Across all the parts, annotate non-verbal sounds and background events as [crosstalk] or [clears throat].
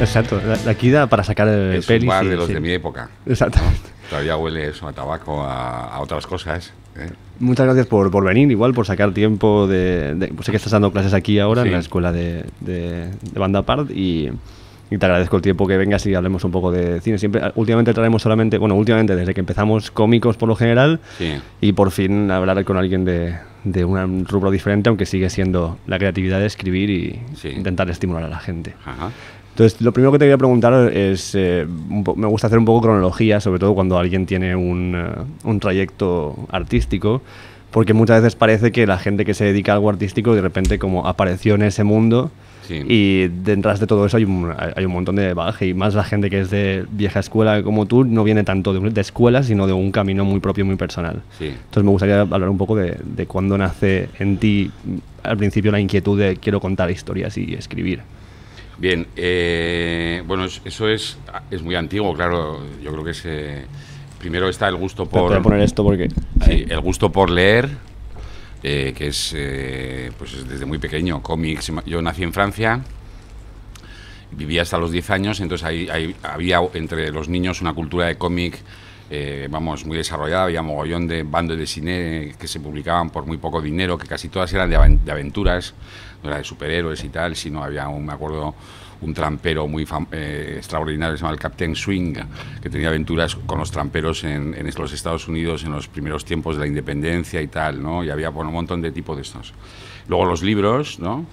Exacto, de aquí da para sacar el Es pelis un bar de los sí. de mi época. Exactamente. Todavía huele eso a tabaco, a, a otras cosas. ¿eh? Muchas gracias por, por venir, igual por sacar tiempo de, de- pues sé que estás dando clases aquí ahora Sí. en la escuela de, de, de Banda Part y, y te agradezco el tiempo que vengas y hablemos un poco de cine. Siempre, últimamente traemos solamente, bueno, últimamente desde que empezamos cómicos por lo general Sí. y por fin hablar con alguien de, de un rubro diferente, aunque sigue siendo la creatividad de escribir y Sí. intentar estimular a la gente. Ajá. Entonces, lo primero que te quería preguntar es, eh, me gusta hacer un poco cronología, sobre todo cuando alguien tiene un, eh, un trayecto artístico, porque muchas veces parece que la gente que se dedica a algo artístico de repente como apareció en ese mundo Sí. y detrás de todo eso hay un, hay un montón de bagaje y más la gente que es de vieja escuela como tú no viene tanto de, de escuela, sino de un camino muy propio, muy personal. Sí. Entonces me gustaría hablar un poco de, de cuándo nace en ti al principio la inquietud de quiero contar historias y escribir. Bien, eh, bueno, es- eso es, es muy antiguo, claro. Yo creo que es, eh, primero está el gusto Te voy a por, poner esto porque... sí, el gusto por leer, eh, que es eh, pues es desde muy pequeño, cómics. Yo nací en Francia, vivía hasta los 10 años, entonces ahí, ahí había entre los niños una cultura de cómic, eh, vamos, muy desarrollada, había mogollón de bandos de cine que se publicaban por muy poco dinero, que casi todas eran de aventuras, no era de superhéroes y tal, sino había, un, me acuerdo, un trampero muy eh, extraordinario, se llama el Captain Swing, que tenía aventuras con los tramperos en, en los Estados Unidos en los primeros tiempos de la independencia y tal, ¿no? Y había bueno, un montón de tipos de estos. Luego los libros, ¿no?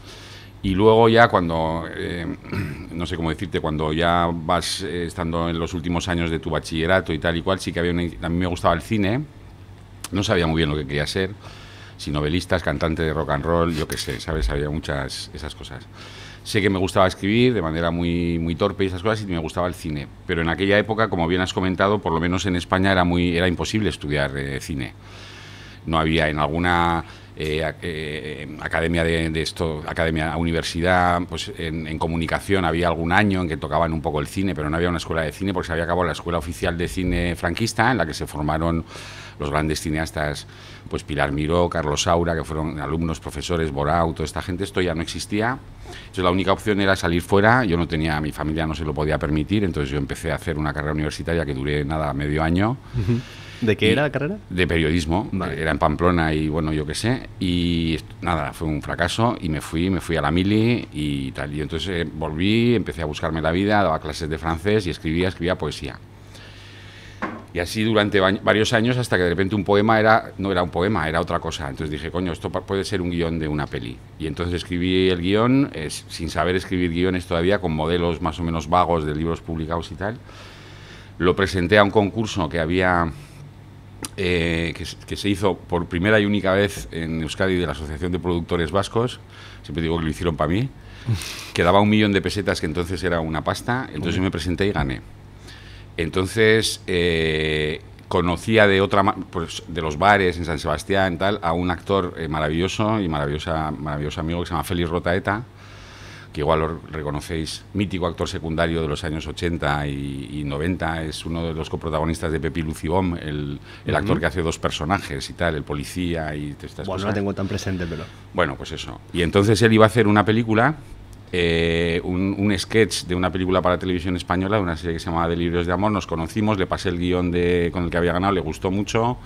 Y luego ya cuando, eh, [clears throat] no sé cómo decirte, cuando ya vas eh, estando en los últimos años de tu bachillerato y tal y cual, sí que había una, a mí me gustaba el cine, no sabía muy bien lo que quería ser, si novelistas, cantante de rock and roll, yo qué sé, ¿sabes? Había muchas esas cosas. Sé que me gustaba escribir de manera muy, muy torpe y esas cosas y me gustaba el cine, pero en aquella época, como bien has comentado, por lo menos en España era, muy, era imposible estudiar eh, cine no había en alguna eh, eh, academia de, de esto, academia, universidad, pues en, en comunicación había algún año en que tocaban un poco el cine, pero no había una escuela de cine porque se había acabado la escuela oficial de cine franquista en la que se formaron los grandes cineastas, pues Pilar Miró, Carlos Saura, que fueron alumnos, profesores, Borau, toda esta gente, esto ya no existía. Entonces la única opción era salir fuera, yo no tenía, mi familia no se lo podía permitir, entonces yo empecé a hacer una carrera universitaria que duré nada, medio año ¿De qué era la carrera? de periodismo, Vale. era en Pamplona y bueno, yo qué sé, y nada, fue un fracaso y me fui, me fui a la mili y tal, y entonces eh, volví, empecé a buscarme la vida, daba clases de francés y escribía, escribía poesía. Y así durante va- varios años hasta que de repente un poema era, no era un poema, era otra cosa. Entonces dije, coño, esto puede ser un guion de una peli. Y entonces escribí el guion, es- sin saber escribir guiones todavía, con modelos más o menos vagos de libros publicados y tal. Lo presenté a un concurso que había eh, que, se- que se hizo por primera y única vez en Euskadi de la Asociación de Productores Vascos, siempre digo que lo hicieron para mí, [laughs] que daba un millón de pesetas, que entonces era una pasta, entonces yo me presenté y gané. Entonces eh, conocía de otra pues, de los bares en San Sebastián tal a un actor eh, maravilloso y maravillosa, maravilloso amigo que se llama Félix Rotaeta, que igual lo reconocéis, mítico actor secundario de los años 80 y, y 90, es uno de los coprotagonistas de Pepi Lucibom, el, el actor que hace dos personajes y tal, el policía y estas Bueno, no tengo tan presente, pero... Bueno, pues eso. Y entonces él iba a hacer una película, eh, un, un sketch de una película para televisión española, de una serie que se llamaba Delirios de Amor. Nos conocimos, le pasé el guion de, con el que había ganado, le gustó mucho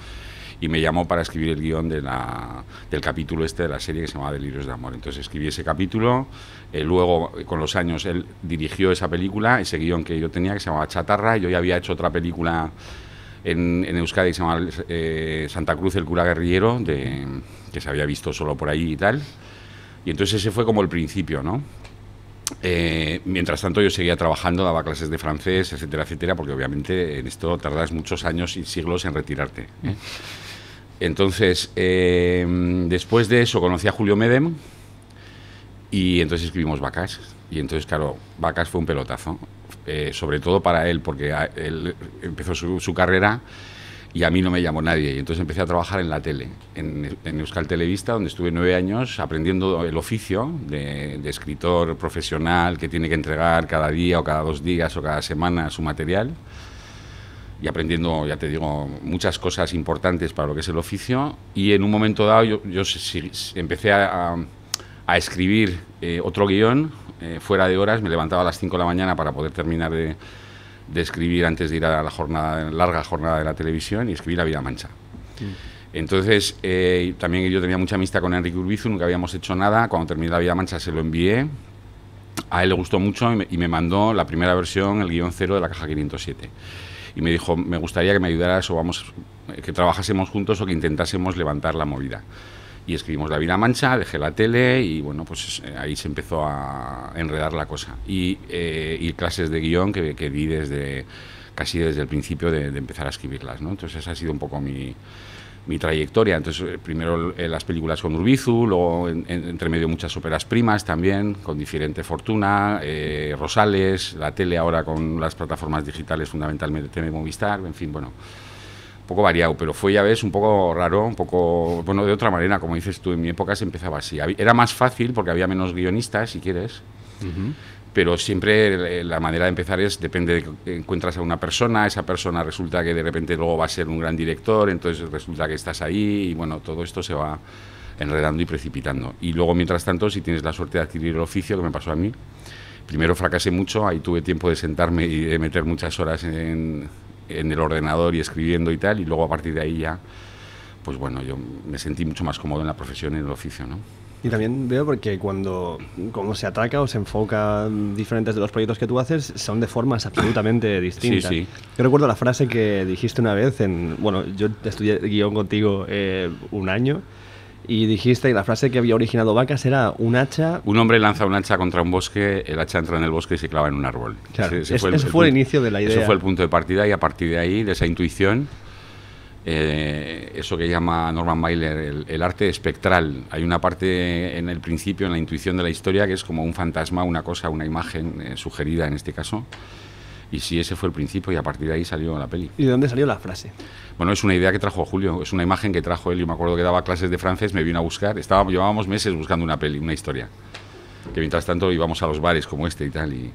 y me llamó para escribir el guion de la, del capítulo este de la serie que se llamaba Delirios de Amor. Entonces escribí ese capítulo, eh, luego con los años él dirigió esa película, ese guion que yo tenía que se llamaba Chatarra, yo ya había hecho otra película en, en Euskadi que se llama eh, Santa Cruz el cura guerrillero, de, que se había visto solo por ahí y tal. Y entonces ese fue como el principio, ¿no? Eh, mientras tanto yo seguía trabajando, daba clases de francés, etcétera, etcétera, porque obviamente en esto tardas muchos años y siglos en retirarte. ¿eh? Entonces, eh, después de eso conocí a Julio Medem y entonces escribimos Vacas. Y entonces, claro, Vacas fue un pelotazo, eh, sobre todo para él, porque él empezó su, su carrera y a mí no me llamó nadie. Y entonces empecé a trabajar en la tele, en, en Euskal Televista, donde estuve nueve años aprendiendo el oficio de, de escritor profesional que tiene que entregar cada día o cada dos días o cada semana su material. Y aprendiendo, ya te digo, muchas cosas importantes para lo que es el oficio. Y en un momento dado yo, yo empecé a, a- a escribir eh, otro guion, eh, fuera de horas, me levantaba a las 5 de la mañana para poder terminar de, de, escribir antes de ir a la larga jornada de la televisión y escribir La Vida Mancha. Entonces, eh, también yo tenía mucha amistad con Enrique Urbizu, nunca habíamos hecho nada. Cuando terminé La Vida Mancha se lo envié. A él le gustó mucho y me, y me mandó la primera versión, el guion cero de la caja 507 y me dijo, me gustaría que me ayudaras o vamos, que trabajásemos juntos o que intentásemos levantar la movida. Y escribimos La Vida Mancha, dejé la tele y bueno, pues eh, ahí se empezó a enredar la cosa. Y, eh, y clases de guion que, que, di desde casi desde el principio de, empezar a escribirlas, ¿no? Entonces esa ha sido un poco mi, mi trayectoria. Entonces, eh, primero eh, las películas con Urbizu, luego en, en, entre medio muchas óperas primas también, con diferente fortuna, eh, Rosales, la tele ahora con las plataformas digitales, fundamentalmente TV Movistar, en fin, bueno, poco variado, pero fue, ya ves, un poco raro, un poco, bueno, de otra manera, como dices tú, en mi época se empezaba así. Era más fácil porque había menos guionistas, si quieres. Uh -huh pero siempre la manera de empezar es, depende de que encuentras a una persona, esa persona resulta que de repente luego va a ser un gran director, entonces resulta que estás ahí y bueno, todo esto se va enredando y precipitando. Y luego, mientras tanto, si tienes la suerte de adquirir el oficio, que me pasó a mí, primero fracasé mucho, ahí tuve tiempo de sentarme y de meter muchas horas en, en el ordenador y escribiendo y tal, y luego a partir de ahí ya, pues bueno, yo me sentí mucho más cómodo en la profesión y en el oficio, ¿no? Y también veo porque cuando, cuando se ataca o se enfoca diferentes de los proyectos que tú haces, son de formas absolutamente [coughs] distintas. Sí, sí. Yo recuerdo la frase que dijiste una vez en... Bueno, yo estudié guion contigo eh, un año y dijiste, y la frase que había originado Vacas era un hacha... Un hombre lanza un hacha contra un bosque, el hacha entra en el bosque y se clava en un árbol. Claro, ese, ese es, fue, el, ese fue el, inicio de la idea. Eso fue el punto de partida y a partir de ahí, de esa intuición eh, eso que llama Norman Mailer el, el, arte espectral. Hay una parte en el principio, en la intuición de la historia, que es como un fantasma, una cosa, una imagen eh, sugerida en este caso. Y sí, ese fue el principio y a partir de ahí salió la peli. ¿Y de dónde salió la frase? Bueno, es una idea que trajo Julio, es una imagen que trajo él. Yo me acuerdo que daba clases de francés, me vino a buscar. Estaba, llevábamos meses buscando una peli, una historia. Que mientras tanto íbamos a los bares como este y tal. Y,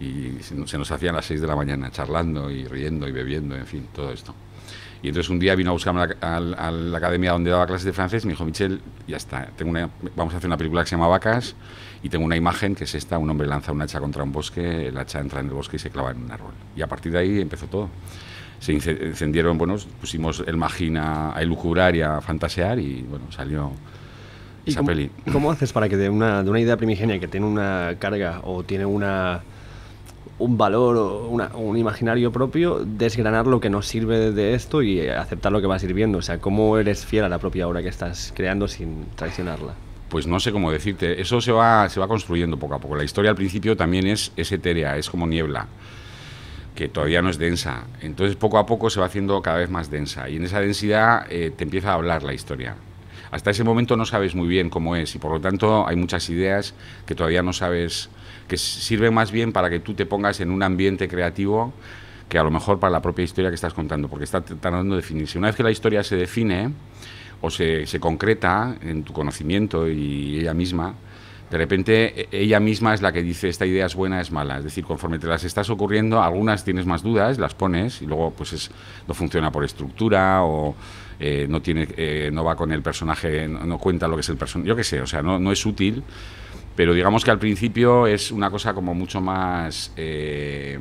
y se nos hacían las 6 de la mañana charlando y riendo y bebiendo, en fin, todo esto. Y entonces un día vino a buscarme a la, a, a la, academia donde daba clases de francés y me dijo, Michel, ya está, tengo una, vamos a hacer una película que se llama Vacas y tengo una imagen que es esta, un hombre lanza un hacha contra un bosque, el hacha entra en el bosque y se clava en un árbol. Y a partir de ahí empezó todo. Se encendieron, bueno, pusimos el magín a, a elucubrar y a fantasear y bueno, salió ¿Y esa cómo, peli. ¿Cómo haces para que de una, de una idea primigenia que tiene una carga o tiene una un valor o una, un imaginario propio, desgranar lo que nos sirve de esto y aceptar lo que va sirviendo. O sea, cómo eres fiel a la propia obra que estás creando sin traicionarla. Pues no sé cómo decirte, eso se va, se va construyendo poco a poco. La historia al principio también es, es etérea, es como niebla, que todavía no es densa. Entonces poco a poco se va haciendo cada vez más densa y en esa densidad eh, te empieza a hablar la historia. Hasta ese momento no sabes muy bien cómo es y por lo tanto hay muchas ideas que todavía no sabes que sirve más bien para que tú te pongas en un ambiente creativo que a lo mejor para la propia historia que estás contando, porque está tratando de definirse. Una vez que la historia se define o se, se concreta en tu conocimiento y ella misma, de repente ella misma es la que dice esta idea es buena, es mala. Es decir, conforme te las estás ocurriendo, algunas tienes más dudas, las pones y luego pues es, no funciona por estructura o eh, no, tiene, eh, no va con el personaje, no, no, cuenta lo que es el personaje, yo qué sé, o sea, no, no es útil pero digamos que al principio es una cosa como mucho más eh,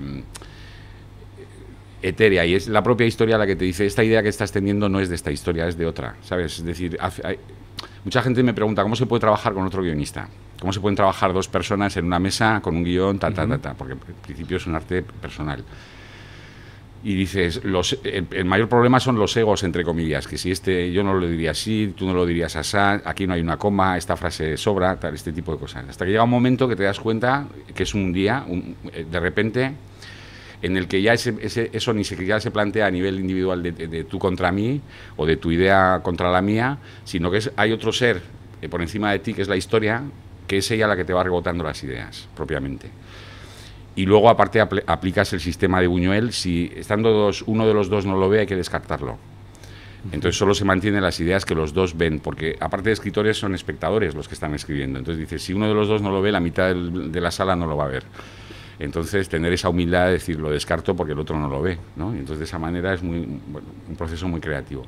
etérea y es la propia historia la que te dice esta idea que estás teniendo no es de esta historia, es de otra, ¿sabes? Es decir, hay, mucha gente me pregunta cómo se puede trabajar con otro guionista, cómo se pueden trabajar dos personas en una mesa con un guion, ta, ta, ta, ta, porque en principio es un arte personal y dices, los, el, el, mayor problema son los egos, entre comillas, que si este yo no lo diría así, tú no lo dirías así, aquí no hay una coma, esta frase sobra, tal, este tipo de cosas. Hasta que llega un momento que te das cuenta que es un día, un, de repente, en el que ya ese, ese, eso ni siquiera se plantea a nivel individual de, de, de, tú contra mí o de tu idea contra la mía, sino que es, hay otro ser eh, por encima de ti, que es la historia, que es ella la que te va rebotando las ideas, propiamente y luego aparte apl aplicas el sistema de Buñuel, si estando dos, uno de los dos no lo ve hay que descartarlo. Entonces solo se mantienen las ideas que los dos ven, porque aparte de escritores son espectadores los que están escribiendo. Entonces dices, si uno de los dos no lo ve, la mitad del, de la sala no lo va a ver. Entonces tener esa humildad de decir, lo descarto porque el otro no lo ve. ¿no? Y entonces de esa manera es muy, bueno, un proceso muy creativo.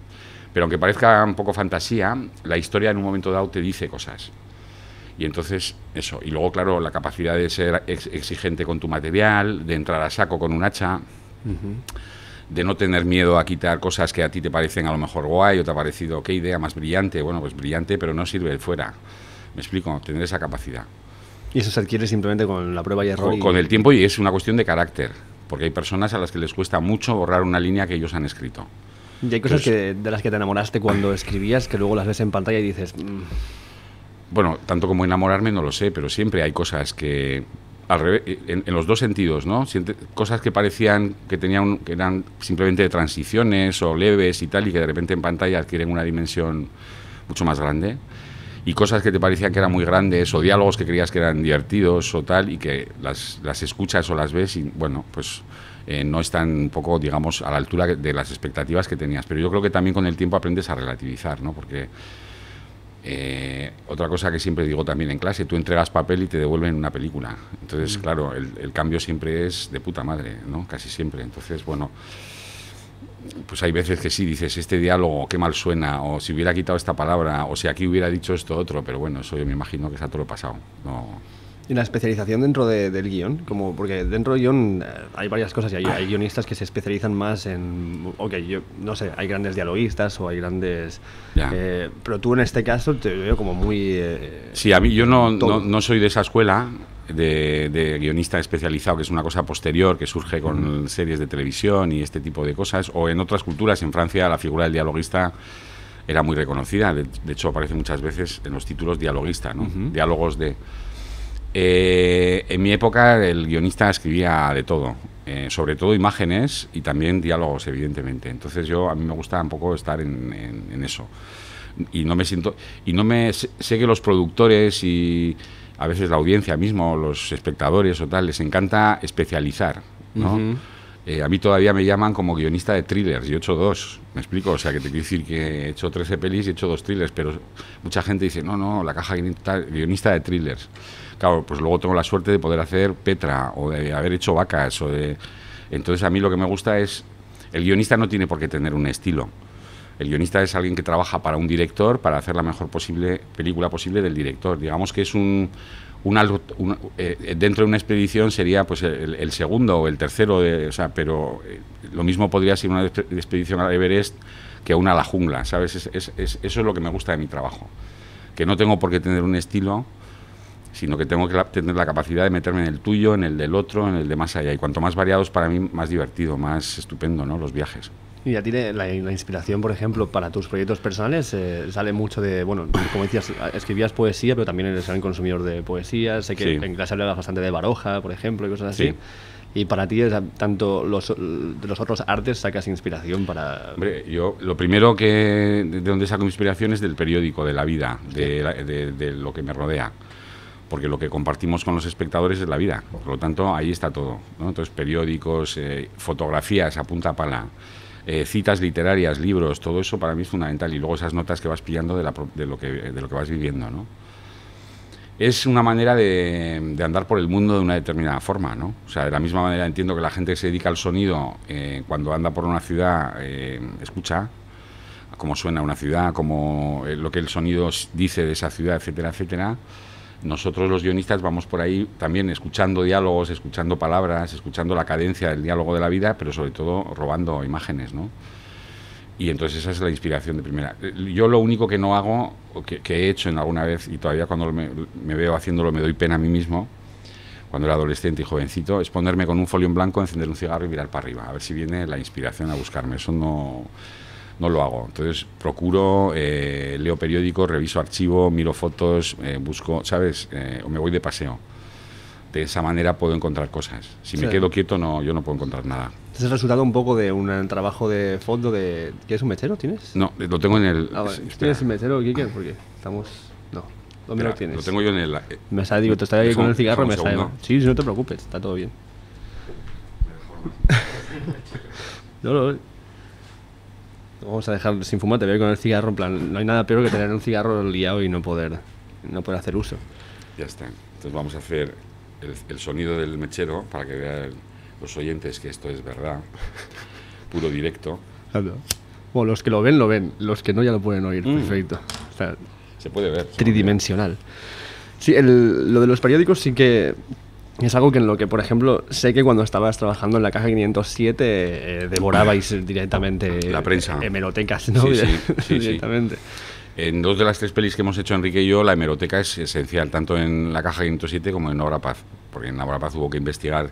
Pero aunque parezca un poco fantasía, la historia en un momento dado te dice cosas. Y entonces, eso. Y luego, claro, la capacidad de ser ex- exigente con tu material, de entrar a saco con un hacha, de no tener miedo a quitar cosas que a ti te parecen a lo mejor guay o te ha parecido qué idea más brillante. Bueno, pues brillante, pero no sirve fuera. Me explico, tener esa capacidad. Y eso se adquiere simplemente con la prueba y error. Con, y- con el tiempo y es una cuestión de carácter. Porque hay personas a las que les cuesta mucho borrar una línea que ellos han escrito. Y hay cosas que, de las que te enamoraste cuando escribías que luego las ves en pantalla y dices, "Mm, Bueno, tanto como enamorarme no lo sé, pero siempre hay cosas que al revés, en, en los dos sentidos, ¿no? Siente- cosas que parecían que tenían que eran simplemente transiciones o leves y tal y que de repente en pantalla adquieren una dimensión mucho más grande y cosas que te parecían que eran muy grandes o diálogos que creías que eran divertidos o tal y que las, las escuchas o las ves y bueno, pues eh, no están un poco, digamos, a la altura de las expectativas que tenías. Pero yo creo que también con el tiempo aprendes a relativizar, ¿no? Porque eh, otra cosa que siempre digo también en clase, tú entregas papel y te devuelven una película. Entonces, claro, el, el cambio siempre es de puta madre, ¿no? Casi siempre. Entonces, bueno, pues hay veces que sí dices, este diálogo, qué mal suena, o si hubiera quitado esta palabra, o si aquí hubiera dicho esto otro, pero bueno, eso yo me imagino que está todo lo pasado. No, Y la especialización dentro de- del guion, como porque dentro del guion eh, hay varias cosas y hay, hay guionistas que se especializan más en, ok, yo no sé, hay grandes dialoguistas o hay grandes... Eh, pero tú en este caso te veo como muy... eh, Sí, a mí yo no, no, no soy de esa escuela de, de guionista especializado, que es una cosa posterior, que surge con series de televisión y este tipo de cosas, o en otras culturas. En Francia la figura del dialoguista era muy reconocida, de, de hecho aparece muchas veces en los títulos dialoguista, ¿no? Diálogos de... Eh, en mi época el guionista escribía de todo, eh, sobre todo imágenes y también diálogos, evidentemente. Entonces yo a mí me gusta un poco estar en, en- en eso. Y no me siento y no me sé sé que los productores y a veces la audiencia mismo, los espectadores o tal les encanta especializar, ¿no? Eh, a mí todavía me llaman como guionista de thrillers, yo he hecho dos, me explico, o sea que te quiero decir que he hecho 13 pelis y he hecho dos thrillers, pero mucha gente dice, no, no, la caja guionista, guionista de thrillers. Claro, pues luego tengo la suerte de poder hacer Petra o de haber hecho Vacas o de... Entonces a mí lo que me gusta es, el guionista no tiene por qué tener un estilo. El guionista es alguien que trabaja para un director para hacer la mejor posible película posible del director. Digamos que es un, un eh, dentro de una expedición sería pues el, segundo o el tercero, de, o sea, pero eh, lo mismo podría ser una expe- expedición al Everest que una a la jungla, ¿sabes? Es- es- es- eso es lo que me gusta de mi trabajo. Que no tengo por qué tener un estilo, sino que tengo que tener la capacidad de meterme en el tuyo, en el del otro, en el de más allá. Y cuanto más variados, para mí, más divertido, más estupendo, ¿no? Los viajes. Y a ti la, la inspiración, por ejemplo, para tus proyectos personales eh, sale mucho de, bueno, como decías, escribías poesía, pero también eres un consumidor de poesía. Sé que Sí. en clase hablabas bastante de Baroja, por ejemplo, y cosas así. Sí. Y para ti, tanto los, de los otros artes sacas inspiración para... Hombre, yo lo primero que de donde saco inspiración es del periódico, de la vida, de, la- de- de lo que me rodea. Porque lo que compartimos con los espectadores es la vida. Por lo tanto, ahí está todo. ¿no? Entonces, periódicos, eh, fotografías a punta pala, eh, citas literarias, libros, todo eso para mí es fundamental. Y luego esas notas que vas pillando de, lo, que, vas viviendo. ¿no? es una manera de, andar por el mundo de una determinada forma, ¿no? O sea, de la misma manera entiendo que la gente que se dedica al sonido, eh, cuando anda por una ciudad, eh, escucha cómo suena una ciudad, cómo lo que el sonido dice de esa ciudad, etcétera, etcétera. Nosotros los guionistas vamos por ahí también escuchando diálogos, escuchando palabras, escuchando la cadencia del diálogo de la vida, pero sobre todo robando imágenes, ¿no? Y entonces esa es la inspiración de primera. Yo lo único que no hago, que, que he hecho en alguna vez, y todavía cuando me, me veo haciéndolo me doy pena a mí mismo, cuando era adolescente y jovencito, es ponerme con un folio en blanco, encender un cigarro y mirar para arriba, a ver si viene la inspiración a buscarme. Eso no, no lo hago. Entonces procuro, eh, leo periódicos, reviso archivo, miro fotos, eh, busco, ¿sabes? Eh, o me voy de paseo. De esa manera puedo encontrar cosas. Si me Sí. quedo quieto, no, yo no puedo encontrar nada. Es el resultado un poco de un trabajo de fondo de... ¿Quieres un mechero? ¿Tienes? No, lo tengo en el... Ah, vale. ¿Tienes un mechero, Kiker? Porque estamos... No. ¿Dónde lo tienes? Lo tengo yo en el... eh, Me sale, digo, te estaba ahí con el cigarro me sale. sí, no te preocupes, está todo bien. [laughs] no, no. Vamos a dejar sin fumar, te voy a ir con el cigarro. En plan, no hay nada peor que tener un cigarro liado y no poder, no poder hacer uso. Ya está. Entonces vamos a hacer el, el sonido del mechero para que vean los oyentes que esto es verdad. Puro directo. Bueno, los que lo ven, lo ven. Los que no, ya lo pueden oír. Mm. Perfecto. O sea, Se puede ver. se puede ver. tridimensional. Sí, el- lo de los periódicos sí que es algo que en lo que, por ejemplo, sé que cuando estabas trabajando en la caja 507 eh, devorabais directamente La prensa. hemerotecas, ¿no? [laughs] Sí, sí, directamente. En dos de las tres pelis que hemos hecho Enrique y yo, la hemeroteca es esencial, tanto en La Caja 507 como en Obra Paz, porque en Obra Paz hubo que investigar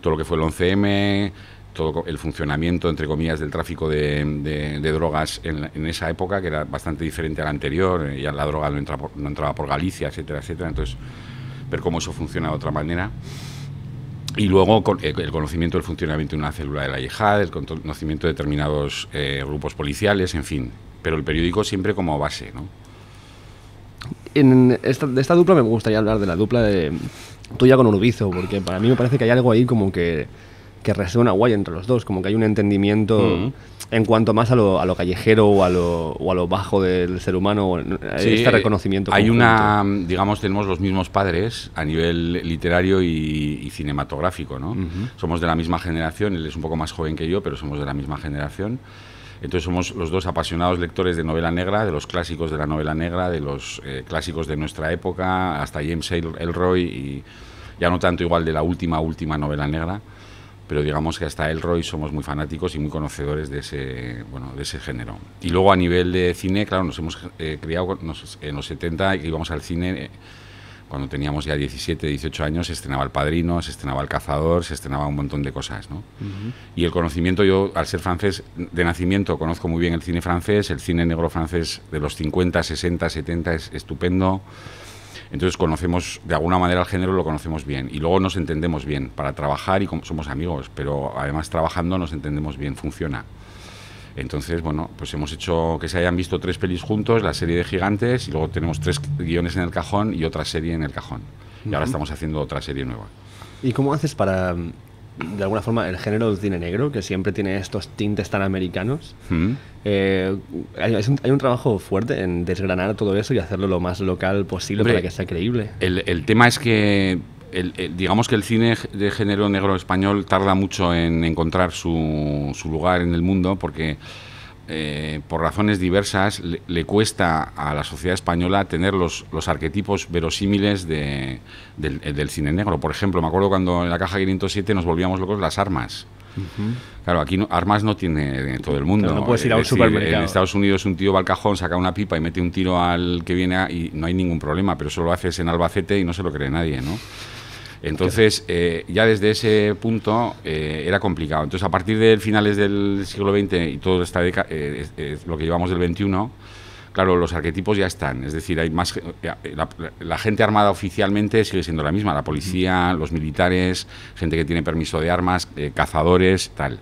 todo lo que fue el 11M, todo el funcionamiento, entre comillas, del tráfico de, de- de drogas en, esa época, que era bastante diferente a la anterior, eh, ya la droga no, entra por- no entraba por Galicia, etcétera, etcétera, entonces ver cómo eso funciona de otra manera. Y luego eh, el conocimiento del funcionamiento de una célula de la yihad, el cono- conocimiento de determinados eh, grupos policiales, en fin. Pero el periódico siempre como base, ¿no? En esta, de esta dupla me gustaría hablar de la dupla de tuya con Urbizo, porque para mí me parece que hay algo ahí como que, que resuena guay entre los dos, como que hay un entendimiento Ujú. En cuanto más a lo, a lo callejero o a lo, o a lo bajo del ser humano, Sí, este reconocimiento. Hay conjunto. una, digamos, tenemos los mismos padres a nivel literario y, y cinematográfico, ¿no? Somos de la misma generación, él es un poco más joven que yo, pero somos de la misma generación. Entonces somos los dos apasionados lectores de novela negra, de los clásicos de la novela negra, de los eh, clásicos de nuestra época, hasta James El- Elroy y ya no tanto igual de la última, última novela negra, pero digamos que hasta Elroy somos muy fanáticos y muy conocedores de ese, bueno, de ese género. Y luego a nivel de cine, claro, nos hemos eh, criado nos- en los 70 y íbamos al cine eh, cuando teníamos ya 17, 18 años, se estrenaba El Padrino, se estrenaba El Cazador, se estrenaba un montón de cosas, ¿no? Y el conocimiento, yo al ser francés de nacimiento conozco muy bien el cine francés, el cine negro francés de los 50, 60, 70 es estupendo. Entonces conocemos, de alguna manera el género lo conocemos bien y luego nos entendemos bien para trabajar y somos amigos, pero además trabajando nos entendemos bien, funciona. Entonces, bueno, pues hemos hecho que se hayan visto tres pelis juntos, la serie de gigantes, y luego tenemos tres guiones en el cajón y otra serie en el cajón. Y ahora estamos haciendo otra serie nueva. ¿Y cómo haces para, mm, de alguna forma, el género del cine negro, que siempre tiene estos tintes tan americanos? ¿Mm? Eh, hay, un, hay un trabajo fuerte en desgranar todo eso y hacerlo lo más local posible Hombre, para que sea creíble. El, el tema es que, el- el- digamos que el cine de género negro español tarda mucho en encontrar su, su lugar en el mundo porque eh, por razones diversas le, le cuesta a la sociedad española tener los, los arquetipos verosímiles de- del, eh, del cine negro. Por ejemplo, me acuerdo cuando en la caja 507 nos volvíamos locos las armas. Claro, aquí no- armas no tiene todo el mundo. Claro, no puedes ir a un decir, supermercado. En Estados Unidos un tío va al cajón, saca una pipa y mete un tiro al que viene a- y no hay ningún problema, pero eso lo haces en Albacete y no se lo cree nadie, ¿no? Entonces, eh, ya desde ese punto eh, era complicado. Entonces, a partir de finales del siglo XX y todo esta década, eh, lo que llevamos del XXI, claro, los arquetipos ya están. Es decir, hay más ge- eh, la, la gente armada oficialmente sigue siendo la misma, la policía, los militares, gente que tiene permiso de armas, eh, cazadores, tal.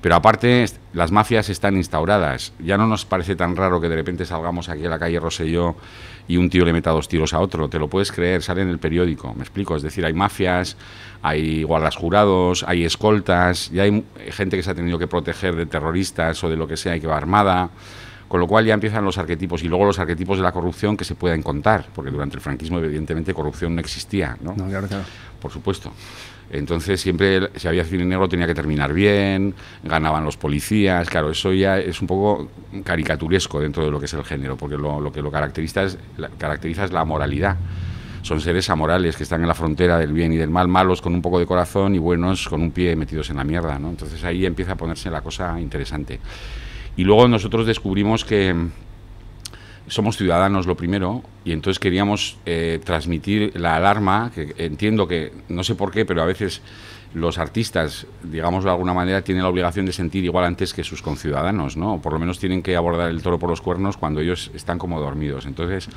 Pero aparte, las mafias están instauradas. Ya no nos parece tan raro que de repente salgamos aquí a la calle Roselló y un tío le meta dos tiros a otro. Te lo puedes creer, sale en el periódico. Me explico. Es decir, hay mafias, hay guardas jurados, hay escoltas, y hay gente que se ha tenido que proteger de terroristas o de lo que sea y que va armada. Con lo cual ya empiezan los arquetipos y luego los arquetipos de la corrupción que se pueden contar, porque durante el franquismo evidentemente corrupción no existía, ¿no? No, claro. Por supuesto. Entonces siempre si había cine negro tenía que terminar bien, ganaban los policías, claro, eso ya es un poco caricaturesco dentro de lo que es el género, porque lo, que lo caracteriza es, la, caracteriza es la moralidad. Son seres amorales que están en la frontera del bien y del mal, malos con un poco de corazón y buenos con un pie metidos en la mierda, ¿no? Entonces ahí empieza a ponerse la cosa interesante. Y luego nosotros descubrimos que somos ciudadanos lo primero y entonces queríamos eh, transmitir la alarma, que entiendo que, no sé por qué, pero a veces los artistas, digamos de alguna manera, tienen la obligación de sentir igual antes que sus conciudadanos, ¿no? O por lo menos tienen que abordar el toro por los cuernos cuando ellos están como dormidos. Entonces,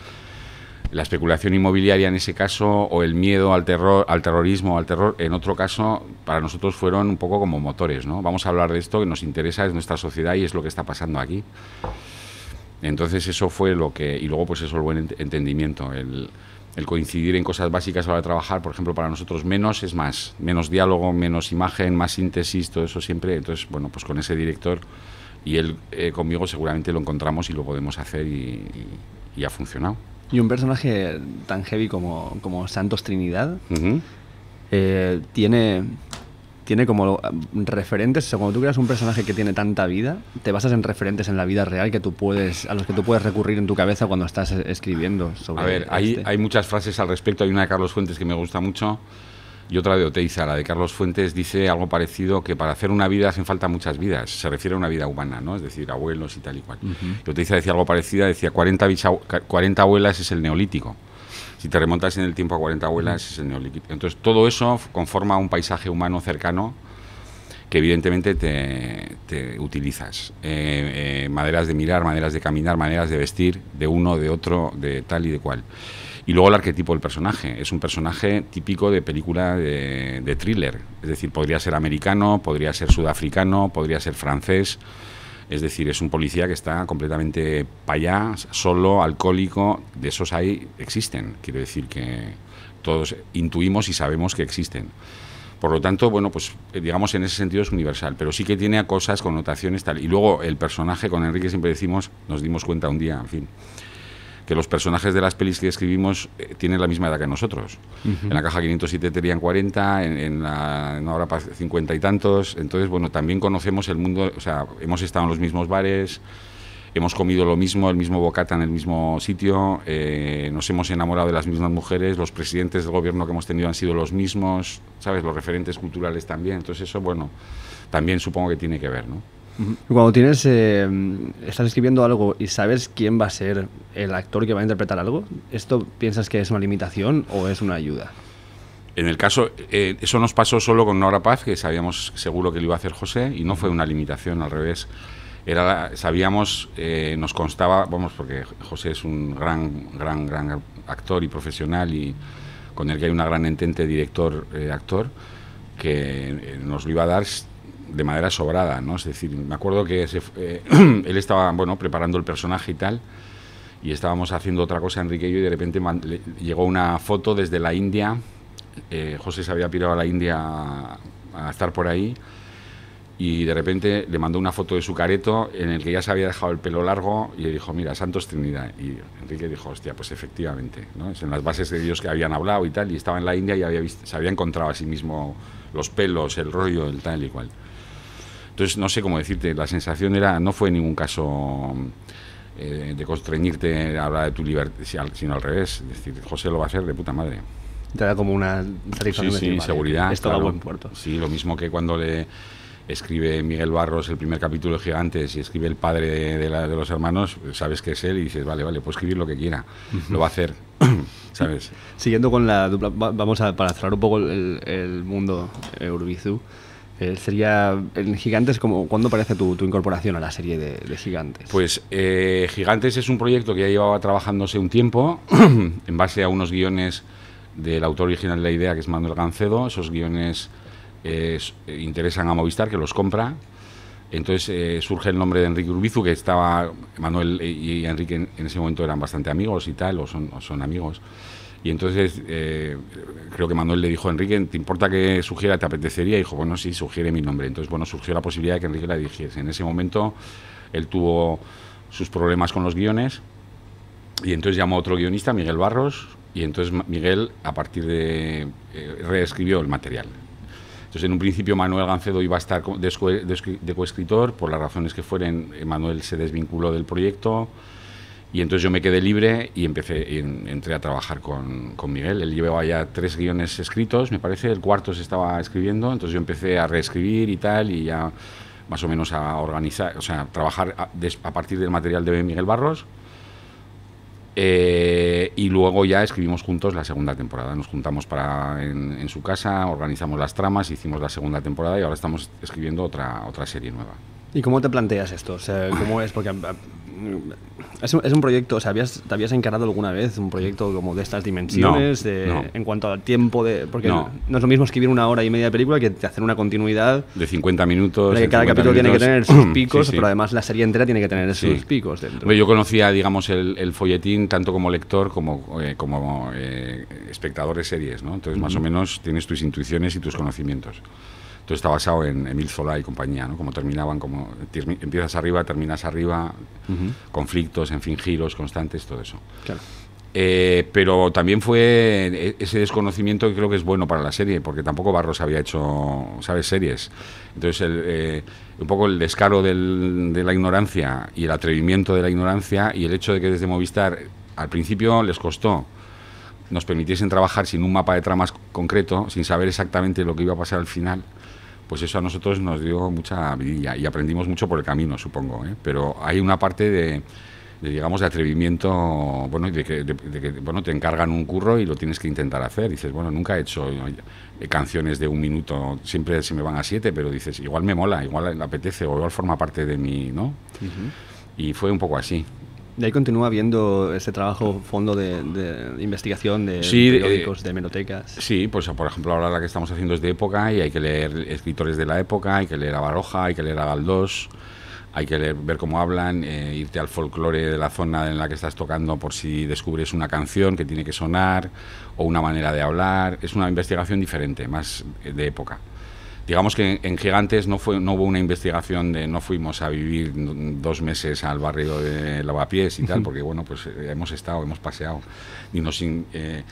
la especulación inmobiliaria en ese caso o el miedo al terror, al terrorismo, al terror, en otro caso, para nosotros fueron un poco como motores, ¿no? Vamos a hablar de esto que nos interesa, es nuestra sociedad y es lo que está pasando aquí. Entonces eso fue lo que... Y luego pues eso, el buen ent- entendimiento, el, el coincidir en cosas básicas a la hora de trabajar, por ejemplo, para nosotros menos es más, menos diálogo, menos imagen, más síntesis, todo eso siempre. Entonces, bueno, pues con ese director y él eh, conmigo seguramente lo encontramos y lo podemos hacer y, y- y ha funcionado. Y un personaje tan heavy como, como Santos Trinidad eh, tiene tiene como um, referentes, o sea, cuando tú creas un personaje que tiene tanta vida, te basas en referentes en la vida real que tú puedes, a los que tú puedes recurrir en tu cabeza cuando estás e-, escribiendo sobre A ver, hay, este. hay muchas frases al respecto. Hay una de Carlos Fuentes que me gusta mucho y otra de Oteiza. La de Carlos Fuentes dice algo parecido que para hacer una vida hacen falta muchas vidas. Se refiere a una vida humana, ¿no? Es decir, abuelos y tal y cual. Y Oteiza decía algo parecido, decía 40, bicha- 40 abuelas es el neolítico. Si te remontas en el tiempo a 40 abuelas es el neolítico. Entonces todo eso conforma un paisaje humano cercano que evidentemente te, te utilizas. Eh, eh, maneras de mirar, maneras de caminar, maneras de vestir, de uno, de otro, de tal y de cual. Y luego el arquetipo del personaje. Es un personaje típico de película de, de thriller. Es decir, podría ser americano, podría ser sudafricano, podría ser francés. Es decir, es un policía que está completamente allá, solo, alcohólico. De esos ahí existen. Quiero decir que todos intuimos y sabemos que existen. Por lo tanto, bueno, pues eh, digamos en ese sentido es universal, pero sí que tiene cosas, connotaciones tal. Y luego el personaje, con Enrique siempre decimos, nos dimos cuenta un día, en fin, que los personajes de las pelis que escribimos eh, tienen la misma edad que nosotros. En la caja 507 tenían 40, en, en la en ahora 50 y tantos. Entonces, bueno, también conocemos el mundo, o sea, hemos estado en los mismos bares, hemos comido lo mismo, el mismo bocata en el mismo sitio, eh, nos hemos enamorado de las mismas mujeres, los presidentes del gobierno que hemos tenido han sido los mismos, ¿sabes? Los referentes culturales también. Entonces, eso, bueno, también supongo que tiene que ver, ¿no? Cuando tienes, eh, estás escribiendo algo y sabes quién va a ser el actor que va a interpretar algo, ¿esto piensas que es una limitación o es una ayuda? En el caso, eh, eso nos pasó solo con Nora Paz, que sabíamos seguro que lo iba a hacer José, y no fue una limitación, al revés. Era, sabíamos, eh, nos constaba, vamos, porque José es un gran, gran, gran actor y profesional y con el que hay una gran entente director-actor, que eh, nos lo iba a dar de manera sobrada, ¿no? Es decir, me acuerdo que se eh, [clears throat] él estaba, bueno, preparando el personaje y tal, y estábamos haciendo otra cosa, Enrique y yo, y de repente llegó una foto desde la India. eh, José se había pirado a la India a, a estar por ahí y de repente le mandó una foto de su careto en el que ya se había dejado el pelo largo y le dijo, mira, Santos Trinidad. Y Enrique dijo, hostia, pues efectivamente, ¿no? Es en las bases de Dios que habían hablado y tal, y estaba en la India y había visto- se había encontrado a sí mismo los pelos, el rollo, el tal y cual. Entonces, no sé cómo decirte, la sensación era, no fue en ningún caso eh, de constreñirte a hablar de tu libertad, sino al revés. Es decir, José lo va a hacer de puta madre. Te da como una Sí, satisfacción sí, decir, vale, seguridad. Esto va a buen puerto. Sí, lo mismo que cuando le escribe Miguel Barros el primer capítulo de Gigantes y escribe el padre de, de la- de los hermanos, sabes que es él y dices, vale, vale, puedo escribir lo que quiera, lo va a hacer, [clears throat] ¿sabes? Siguiendo con la dupla, va- vamos a para cerrar un poco el, el mundo eh, Urbizu. Sería en Gigantes como ¿cuándo aparece tu, incorporación a la serie de, de Gigantes? Pues eh, Gigantes es un proyecto que ya llevaba trabajándose un tiempo [clears throat] en base a unos guiones del autor original de la idea, que es Manuel Gancedo. Esos guiones eh, interesan a Movistar, que los compra. Entonces eh, surge el nombre de Enrique Urbizu, que estaba, Manuel y Enrique en, en ese momento eran bastante amigos y tal, o son, o son amigos. Y entonces eh, creo que Manuel le dijo a Enrique, ¿te importa que sugiera, te apetecería? Y dijo, bueno, sí, sugiere mi nombre. Entonces, bueno, surgió la posibilidad de que Enrique la dirigiese. En ese momento él tuvo sus problemas con los guiones y entonces llamó a otro guionista, Miguel Barros, y entonces Miguel, a partir de... eh, reescribió el material. Entonces, en un principio Manuel Gancedo iba a estar de, coescritor, por las razones que fueren, Manuel se desvinculó del proyecto, y entonces yo me quedé libre y empecé, en- entré a trabajar con, con Miguel. Él llevaba ya tres guiones escritos, me parece, el cuarto se estaba escribiendo, entonces yo empecé a reescribir y tal, y ya más o menos a organizar, o sea, trabajar a, partir del material de Miguel Barros. Eh, y luego ya escribimos juntos la segunda temporada. Nos juntamos para en, en su casa, organizamos las tramas, hicimos la segunda temporada y ahora estamos escribiendo otra, otra serie nueva. ¿Y cómo te planteas esto? O sea, ¿cómo es? Porque es un, es un proyecto, o sea, ¿habías, ¿te habías encarado alguna vez un proyecto como de estas dimensiones? No, de- no. En cuanto al tiempo de... Porque no. No. es lo mismo escribir una hora y media de película que hacer una continuidad. De 50 minutos. que cada 50 capítulo tiene que tener [clears throat] sus picos, Sí, sí. pero además la serie entera tiene que tener Sí. sus picos dentro. Yo conocía, digamos, el, el folletín tanto como lector como, eh, como eh, espectador de series, ¿no? Entonces, más o menos tienes tus intuiciones y tus conocimientos. Entonces está basado en Emil Zola y compañía, ¿no? Como terminaban, como termi- empiezas arriba, terminas arriba, conflictos, en fin, giros constantes, todo eso. Claro. Eh, pero también fue e-, ese desconocimiento que creo que es bueno para la serie, porque tampoco Barros había hecho, ¿sabes?, series. Entonces, el, eh, un poco el descaro del, de la ignorancia y el atrevimiento de la ignorancia y el hecho de que desde Movistar al principio les costó nos permitiesen trabajar sin un mapa de tramas concreto, sin saber exactamente lo que iba a pasar al final, pues eso a nosotros nos dio mucha vidilla y aprendimos mucho por el camino, supongo. ¿eh? Pero hay una parte de digamos, de atrevimiento, bueno, de que, de, que, bueno, te encargan un curro y lo tienes que intentar hacer. dices, bueno, nunca he hecho eh, canciones de un minuto, siempre se me van a siete, pero dices, igual me mola, igual me apetece, o igual forma parte de mí, ¿no? Y fue un poco así. ¿De ahí continúa viendo ese trabajo fondo de, investigación de periódicos, de hemerotecas? Sí, pues por ejemplo ahora la que estamos haciendo es de época y hay que leer escritores de la época, hay que leer a Baroja, hay que leer a Galdós, hay que ver cómo hablan, eh, irte al folclore de la zona en la que estás tocando por si descubres una canción que tiene que sonar o una manera de hablar. Es una investigación diferente, más de época. Digamos que en, Gigantes no, fue, no hubo una investigación de no fuimos a vivir dos meses al barrio de Lavapiés y tal, porque bueno, pues eh, hemos estado, hemos paseado y nos eh,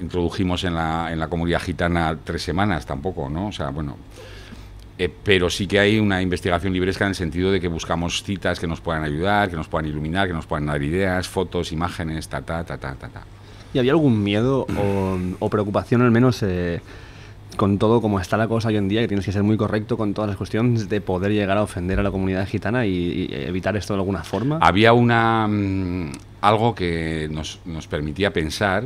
introdujimos en la, en la comunidad gitana tres semanas tampoco, ¿no? O sea, bueno, eh, pero sí que hay una investigación libresca en el sentido de que buscamos citas que nos puedan ayudar, que nos puedan iluminar, que nos puedan dar ideas, fotos, imágenes, ta, ta, ta, ta, ta. ta. ¿Y había algún miedo o, preocupación al menos eh, con todo como está la cosa hoy en día, que tienes que ser muy correcto con todas las cuestiones de poder llegar a ofender a la comunidad gitana y, evitar esto de alguna forma? Había una mm, algo que nos, nos permitía pensar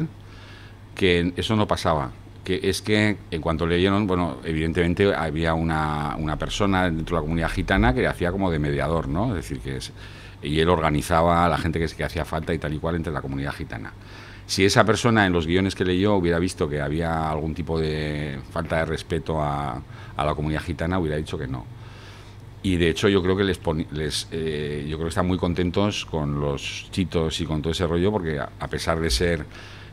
que eso no pasaba que es que en cuanto leyeron, bueno, evidentemente había una, una, persona dentro de la comunidad gitana que hacía como de mediador, ¿no? Es decir, que y él organizaba a la gente que, que hacía falta y tal y cual entre la comunidad gitana. Si esa persona en los guiones que leyó hubiera visto que había algún tipo de falta de respeto a, a la comunidad gitana, hubiera dicho que no. Y de hecho yo creo que les, les eh, yo creo que están muy contentos con los chitos y con todo ese rollo porque a pesar de ser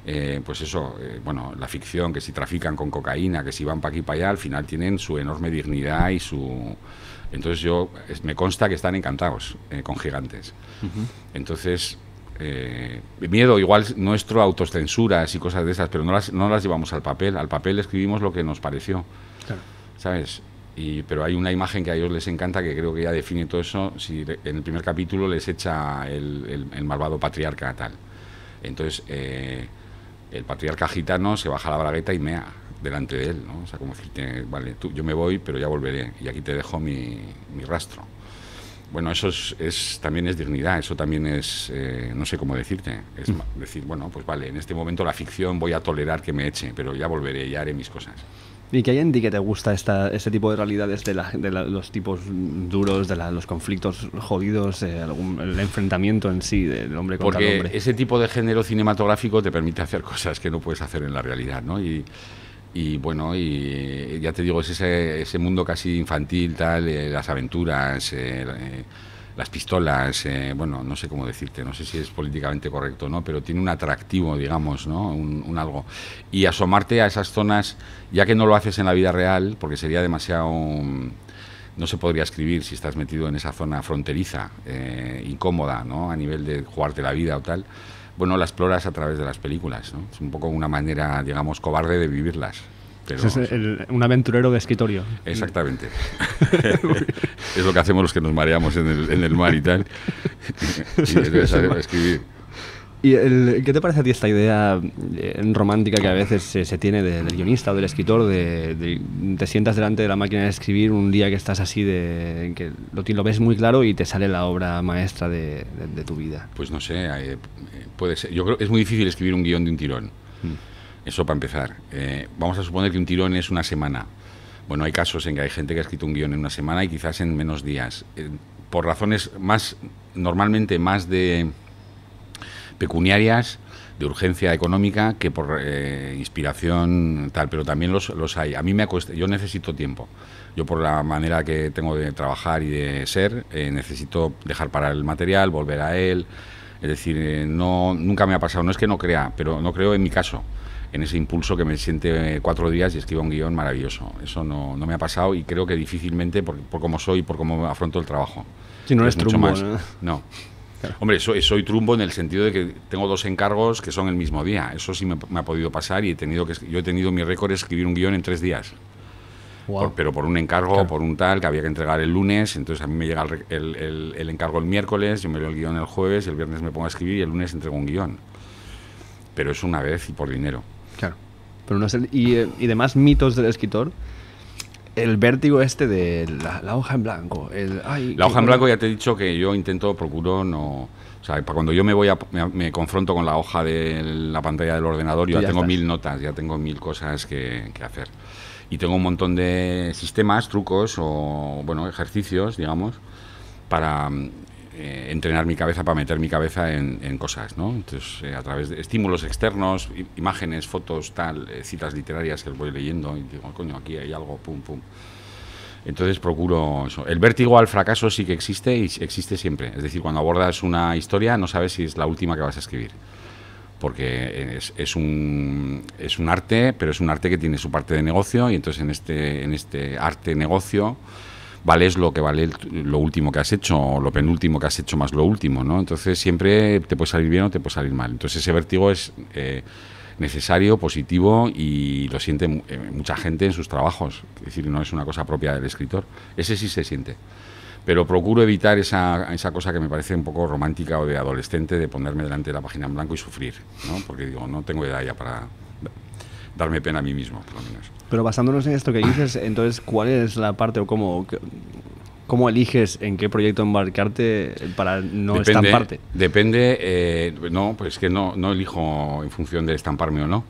eh, pues eso, eh, bueno, la ficción, que si trafican con cocaína, que si van para aquí y para allá, al final tienen su enorme dignidad y su... Entonces yo, me consta que están encantados eh, con gigantes. Entonces, miedo igual nuestro, autocensuras y cosas de esas, pero no las, no las llevamos al papel. Al papel escribimos lo que nos pareció, ¿sabes? Y, pero hay una imagen que a ellos les encanta que creo que ya define todo eso. Si en el primer capítulo les echa el, el, malvado patriarca tal. Entonces, el patriarca gitano se baja la bragueta y mea delante de él, ¿no? O sea, como decirte, vale, tú, yo me voy, pero ya volveré y aquí te dejo mi, mi rastro. Bueno, eso es, también es dignidad, eso también es, eh, no sé cómo decirte, es mm. decir, bueno, pues vale, en este momento la ficción voy a tolerar que me eche, pero ya volveré, ya haré mis cosas. ¿Y qué hay en ti que te gusta esta, este tipo de realidades de, los tipos duros, de los conflictos jodidos, eh, el enfrentamiento en sí del hombre contra el hombre? ese tipo de género cinematográfico te permite hacer [laughs] cosas que no puedes hacer en la realidad, ¿no? Y, bueno, y ya te digo, es ese, ese mundo casi infantil, tal, eh, las aventuras, eh, las pistolas, eh, bueno, no sé cómo decirte, no sé si es políticamente correcto no, pero tiene un atractivo, digamos, ¿no? Un, algo. Y asomarte a esas zonas, ya que no lo haces en la vida real, porque sería demasiado... No se podría escribir si estás metido en esa zona fronteriza, eh, incómoda, ¿no? A nivel de jugarte la vida o tal. Bueno, la exploras a través de las películas, ¿no? Es un poco una manera, digamos, cobarde de vivirlas es un aventurero de escritorio. Exactamente. [laughs] [laughs] es lo que hacemos los que nos mareamos en el, en el mar y tal. [laughs] y escribir. ¿Y qué te parece a ti esta idea eh, romántica que a veces se, tiene del guionista o del escritor? De, te sientas delante de la máquina de escribir un día que estás así, de que lo, lo ves muy claro y te sale la obra maestra de, tu vida. Pues no sé, eh, puede ser. Yo creo que es muy difícil escribir un guion de un tirón. Mm. Eso para empezar. Eh, vamos a suponer que un tirón es una semana. Bueno, hay casos en que hay gente que ha escrito un guion en una semana y quizás en menos días. Eh, por razones más, normalmente más de pecuniarias, de urgencia económica, que por eh, inspiración tal, pero también los, los hay. A mí me cuesta, yo necesito tiempo. Yo por la manera que tengo de trabajar y de ser, necesito dejar parar el material, volver a él. Es decir, no, nunca me ha pasado, no es que no crea, pero no creo en mi caso en ese impulso que me siente cuatro días y escriba un guion maravilloso. Eso no, no me ha pasado y creo que difícilmente por, por cómo soy, por cómo afronto el trabajo. Si no es mucho más. ¿no? Hombre, soy, soy trumbo en el sentido de que tengo dos encargos que son el mismo día. Eso sí me, me ha podido pasar y he tenido que yo he tenido mi récord escribir un guion en tres días. Wow. Por- pero por un encargo, Claro. por un tal, que había que entregar el lunes, entonces a mí me llega el, el- el- el encargo el miércoles, yo me leo el guion el jueves, el viernes me pongo a escribir y el lunes entrego un guion. Pero es una vez y por dinero. Claro. Pero no sé, y, eh, y demás mitos del escritor, el vértigo este de la, la hoja en blanco. El, ay, La hoja en blanco ya te he dicho que yo intento, procuro no... O sea, para cuando yo me voy a, me, me confronto con la hoja de la pantalla del ordenador, yo ya ya tengo estás. mil notas, ya tengo mil cosas que, que hacer. Y tengo un montón de sistemas, trucos o, bueno, ejercicios, digamos, para eh, entrenar mi cabeza, para meter mi cabeza en, cosas, ¿no? Entonces, eh, a través de estímulos externos, imágenes, fotos, tal, eh, citas literarias que voy leyendo y digo, coño, aquí hay algo, pum, pum. Entonces procuro eso. El vértigo al fracaso sí que existe y existe siempre. Es decir, cuando abordas una historia no sabes si es la última que vas a escribir. Porque es, es un, es un arte, pero es un arte que tiene su parte de negocio y entonces en este, en este arte-negocio vales lo que vale lo último que has hecho o lo penúltimo que has hecho más lo último, ¿no? Entonces siempre te puede salir bien o te puede salir mal. Entonces ese vértigo es eh, necesario, positivo y lo siente eh, mucha gente en sus trabajos. Es decir, no es una cosa propia del escritor. Ese sí se siente. Pero procuro evitar esa, esa cosa que me parece un poco romántica o de adolescente de ponerme delante de la página en blanco y sufrir, ¿no? Porque digo, no tengo edad ya para darme pena a mí mismo, por lo menos. Pero basándonos en esto que dices, entonces, ¿cuál es la parte o cómo, cómo eliges en qué proyecto embarcarte para no estamparte? Depende, eh, no, pues que no, no elijo en función de estamparme o no.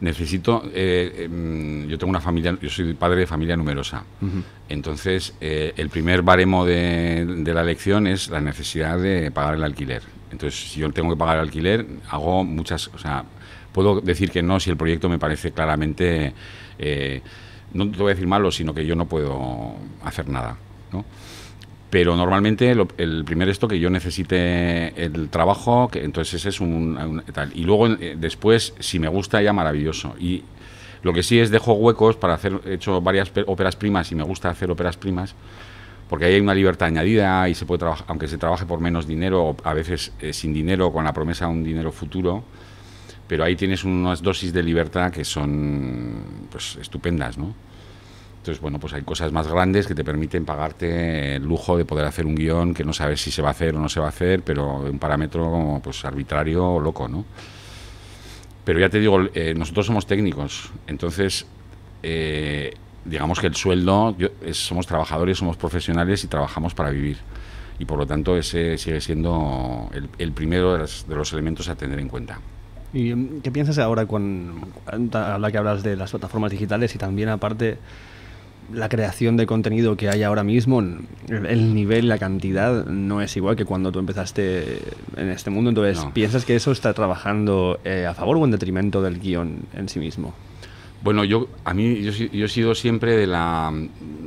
Necesito, eh, em, yo tengo una familia, yo soy padre de familia numerosa. Entonces, eh, el primer baremo de, de la elección es la necesidad de pagar el alquiler. Entonces, si yo tengo que pagar el alquiler, hago muchas, o sea, puedo decir que no si el proyecto me parece claramente, eh, no te voy a decir malo, sino que yo no puedo hacer nada, ¿no? Pero normalmente el primer esto que yo necesite el trabajo, que entonces ese es un, tal. Y luego eh, después, si me gusta ya maravilloso. Y lo que sí es dejo huecos para hacer, he hecho varias pe- óperas primas y me gusta hacer óperas primas, porque ahí hay una libertad añadida y se puede trabajar, aunque se trabaje por menos dinero, a veces eh, sin dinero, con la promesa de un dinero futuro, pero ahí tienes unas dosis de libertad que son pues estupendas, ¿no? Entonces, bueno, pues hay cosas más grandes que te permiten pagarte el lujo de poder hacer un guion que no sabes si se va a hacer o no se va a hacer, pero un parámetro pues arbitrario o loco, ¿no? Pero ya te digo, eh, nosotros somos técnicos, entonces eh, digamos que el sueldo, somos trabajadores, somos profesionales y trabajamos para vivir. Y por lo tanto ese sigue siendo el, primero de los elementos a tener en cuenta. ¿Y qué piensas ahora con la que hablas de las plataformas digitales y también aparte la creación de contenido que hay ahora mismo, el, el nivel, la cantidad no es igual que cuando tú empezaste en este mundo. Entonces, No. ¿piensas que eso está trabajando eh, a favor o en detrimento del guion en sí mismo? Bueno, yo a mí yo, he- yo he sido siempre de la,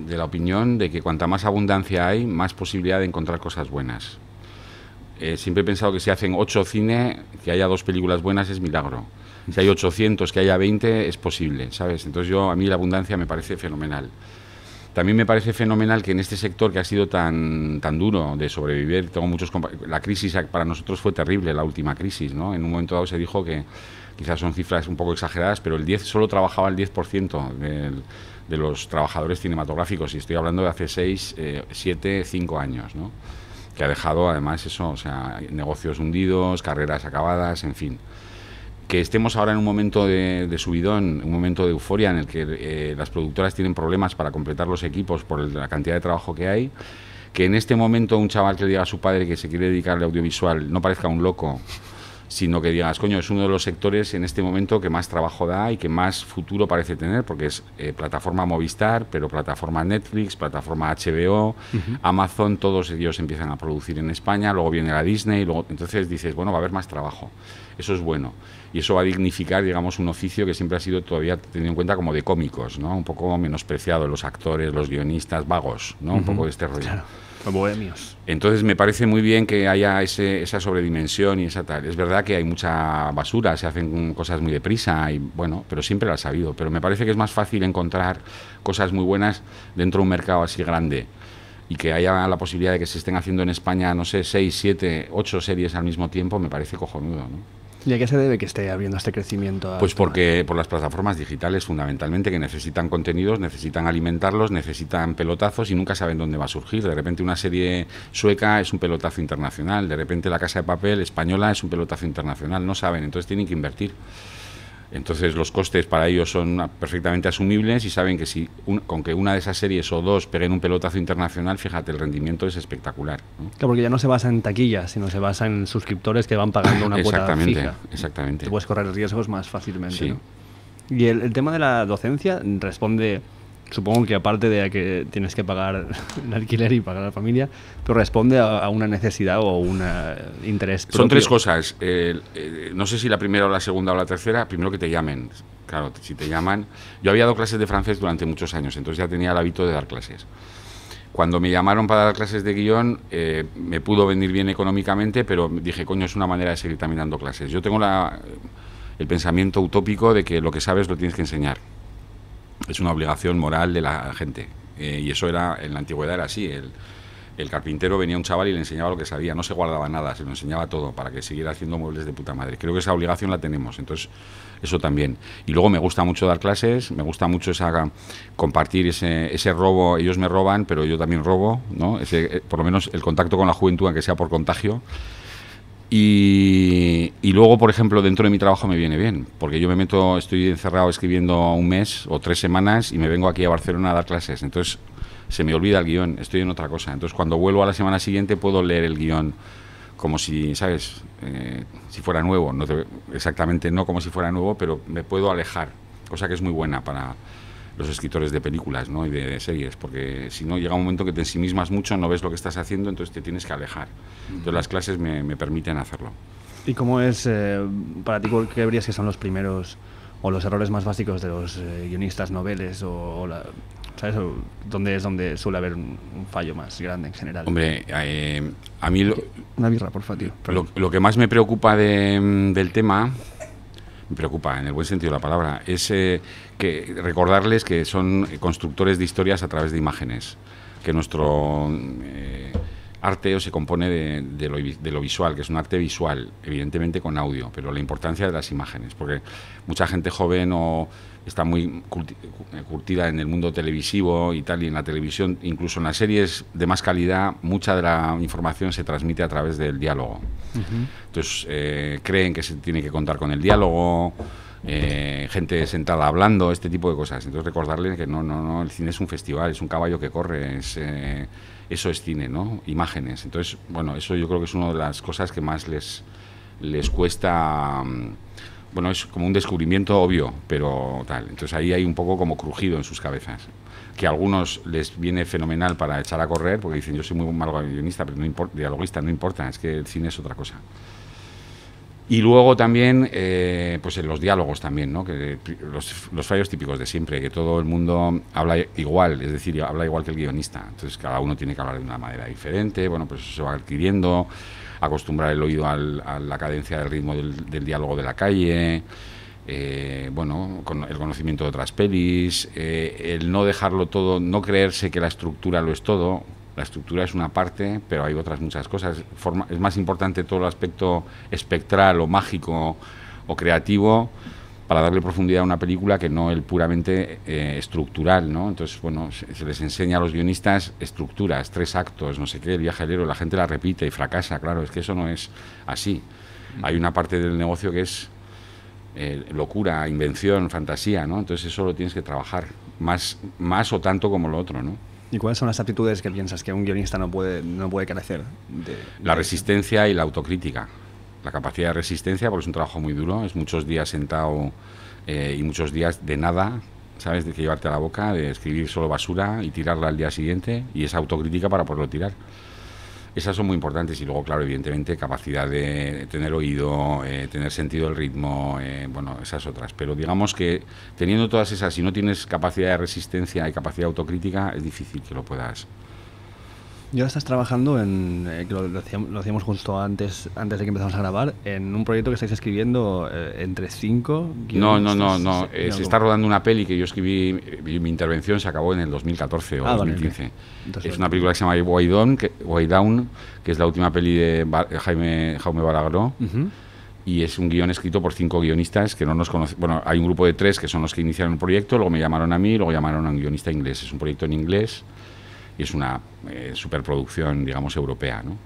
de la opinión de que cuanta más abundancia hay, más posibilidad de encontrar cosas buenas. Eh, siempre he pensado que si hacen 8 cine, que haya dos películas buenas es milagro. Si hay 800, que haya 20 es posible, ¿sabes? Entonces yo a mí la abundancia me parece fenomenal. También me parece fenomenal que en este sector que ha sido tan, tan duro de sobrevivir, tengo muchos la crisis para nosotros fue terrible, la última crisis, ¿no? En un momento dado se dijo que quizás son cifras un poco exageradas, pero el 10 solo trabajaba el 10% del- de los trabajadores cinematográficos y estoy hablando de hace 6, 7, 5 años, ¿no? Que ha dejado además eso, o sea, negocios hundidos, carreras acabadas, en fin. Que estemos ahora en un momento de, subidón, un momento de euforia en el que eh, las productoras tienen problemas para completar los equipos por el- la cantidad de trabajo que hay, que en este momento un chaval que le diga a su padre que se quiere dedicar al audiovisual no parezca un loco, sino que digas, coño, es uno de los sectores en este momento que más trabajo da y que más futuro parece tener, porque es eh, plataforma Movistar, pero plataforma Netflix, plataforma HBO, Amazon, todos ellos empiezan a producir en España, luego viene la Disney, luego, entonces dices, bueno, va a haber más trabajo. Eso es bueno. Y eso va a dignificar, digamos, un oficio que siempre ha sido todavía tenido en cuenta como de cómicos, ¿no? Un poco menospreciado, los actores, los guionistas, vagos, ¿no? Un poco de este rollo. Claro, Entonces me parece muy bien que haya ese, esa sobredimensión y esa tal. Es verdad que hay mucha basura, se hacen cosas muy deprisa y bueno, pero siempre las ha habido. Pero me parece que es más fácil encontrar cosas muy buenas dentro de un mercado así grande. y que haya la posibilidad de que se estén haciendo en España, no sé, seis, siete, ocho series al mismo tiempo, me parece cojonudo, ¿no? ¿Y a qué se debe que esté habiendo este crecimiento? Pues porque por las plataformas digitales fundamentalmente que necesitan contenidos, necesitan alimentarlos, necesitan pelotazos y nunca saben dónde va a surgir. De repente una serie sueca es un pelotazo internacional, de repente la Casa de Papel española es un pelotazo internacional, no saben, entonces tienen que invertir. Entonces los costes para ellos son perfectamente asumibles y saben que si con que una de esas series o dos peguen un pelotazo internacional, fíjate, el rendimiento es espectacular. Claro, porque ya no se basa en taquillas, sino se basa en suscriptores que van pagando una cuota fija. Exactamente. Te puedes correr riesgos más fácilmente. Y el, el, tema de la docencia responde supongo que aparte de que tienes que pagar el alquiler y pagar a la familia, pero responde a, una necesidad o un interés. Son tres cosas. Eh, no sé si la primera o la segunda o la tercera. Primero que te llamen. Claro, si te llaman. Yo había dado clases de francés durante muchos años, entonces ya tenía el hábito de dar clases. Cuando me llamaron para dar clases de guion, eh, me pudo venir bien económicamente, pero dije, coño, es una manera de seguir también dando clases. Yo tengo la, el pensamiento utópico de que lo que sabes lo tienes que enseñar es una obligación moral de la gente. Eh, y eso era, en la antigüedad era así. El, el, carpintero venía un chaval y le enseñaba lo que sabía, no se guardaba nada, se lo enseñaba todo para que siguiera haciendo muebles de puta madre. Creo que esa obligación la tenemos, entonces eso también. Y luego me gusta mucho dar clases, me gusta mucho esa, compartir ese, ese robo, ellos me roban, pero yo también robo, ¿no? Ese, eh, por lo menos el contacto con la juventud, aunque sea por contagio. Y, luego, por ejemplo, dentro de mi trabajo me viene bien, porque yo me meto, estoy encerrado escribiendo un mes o tres semanas y me vengo aquí a Barcelona a dar clases. Entonces se me olvida el guion, estoy en otra cosa. Entonces cuando vuelvo a la semana siguiente puedo leer el guion como si, ¿sabes? Eh, si fuera nuevo. No exactamente no como si fuera nuevo, pero me puedo alejar, cosa que es muy buena para, los escritores de películas ¿no? y de, series, porque si no llega un momento que te ensimismas mucho, no ves lo que estás haciendo, entonces te tienes que alejar. Entonces las clases me, me permiten hacerlo. ¿Y cómo es, eh, para ti, qué dirías que son los primeros o los errores más básicos de los eh, guionistas noveles o, ¿sabes? ¿Dónde es donde suele haber un, fallo más grande en general? Hombre, eh, a mí... Lo, Una birra, por favor, Lo, lo, que más me preocupa de, del tema me preocupa en el buen sentido de la palabra, es eh, que recordarles que son constructores de historias a través de imágenes, que nuestro eh, arte se compone de, lo, de, lo, visual, que es un arte visual, evidentemente con audio, pero la importancia de las imágenes, porque mucha gente joven o está muy curtida en el mundo televisivo y tal, y en la televisión, incluso en las series de más calidad, mucha de la información se transmite a través del diálogo. Entonces, eh, creen que se tiene que contar con el diálogo, eh, gente sentada hablando, este tipo de cosas. Entonces, recordarles que no, no, no, el cine es un festival, es un caballo que corre, es, eh, eso es cine, ¿no? Imágenes. Entonces, bueno, eso yo creo que es una de las cosas que más les, les cuesta... Mm, bueno, es como un descubrimiento obvio, pero tal. Entonces ahí hay un poco como crujido en sus cabezas. Que a algunos les viene fenomenal para echar a correr, porque dicen, yo soy muy mal guionista, pero no importa, dialoguista, no importa, es que el cine es otra cosa. Y luego también, eh, pues en los diálogos también, ¿no? Que los, los, fallos típicos de siempre, que todo el mundo habla igual, es decir, habla igual que el guionista. Entonces cada uno tiene que hablar de una manera diferente, bueno, pues eso se va adquiriendo acostumbrar el oído a la cadencia del ritmo del, diálogo de la calle, eh, bueno, con el conocimiento de otras pelis, eh, el no dejarlo todo, no creerse que la estructura lo es todo. La estructura es una parte, pero hay otras muchas cosas. es más importante todo el aspecto espectral o mágico o creativo para darle profundidad a una película que no el puramente eh, estructural, ¿no? Entonces, bueno, se, les enseña a los guionistas estructuras, tres actos, no sé qué, el viaje la gente la repite y fracasa, claro, es que eso no es así. Hay una parte del negocio que es eh, locura, invención, fantasía, ¿no? Entonces eso lo tienes que trabajar, más, más o tanto como lo otro, ¿no? ¿Y cuáles son las aptitudes que piensas que un guionista no puede, no puede carecer? la resistencia y la autocrítica la capacidad de resistencia, porque es un trabajo muy duro, es muchos días sentado eh, y muchos días de nada, ¿sabes? De que llevarte a la boca, de escribir solo basura y tirarla al día siguiente, y esa autocrítica para poderlo tirar. Esas son muy importantes y luego, claro, evidentemente, capacidad de tener oído, eh, tener sentido del ritmo, eh, bueno, esas otras. Pero digamos que teniendo todas esas, si no tienes capacidad de resistencia y capacidad autocrítica, es difícil que lo puedas Y ahora estás trabajando en, eh, que lo, lo hacíamos, justo antes, antes de que empezamos a grabar, en un proyecto que estáis escribiendo eh, entre cinco No, no, no, no. Eh, se está rodando una peli que yo escribí, eh, mi intervención se acabó en el 2014 o Ah, vale, 2015. ok. Entonces, es una película que se llama Way Down, que, Way Down, que es la última peli de Ba- Jaime, Jaume y es un guion escrito por cinco guionistas que no nos conocen. Bueno, hay un grupo de tres que son los que iniciaron el proyecto, luego me llamaron a mí, luego llamaron a un guionista inglés. Es un proyecto en inglés y es una eh, superproducción, digamos, europea, ¿no?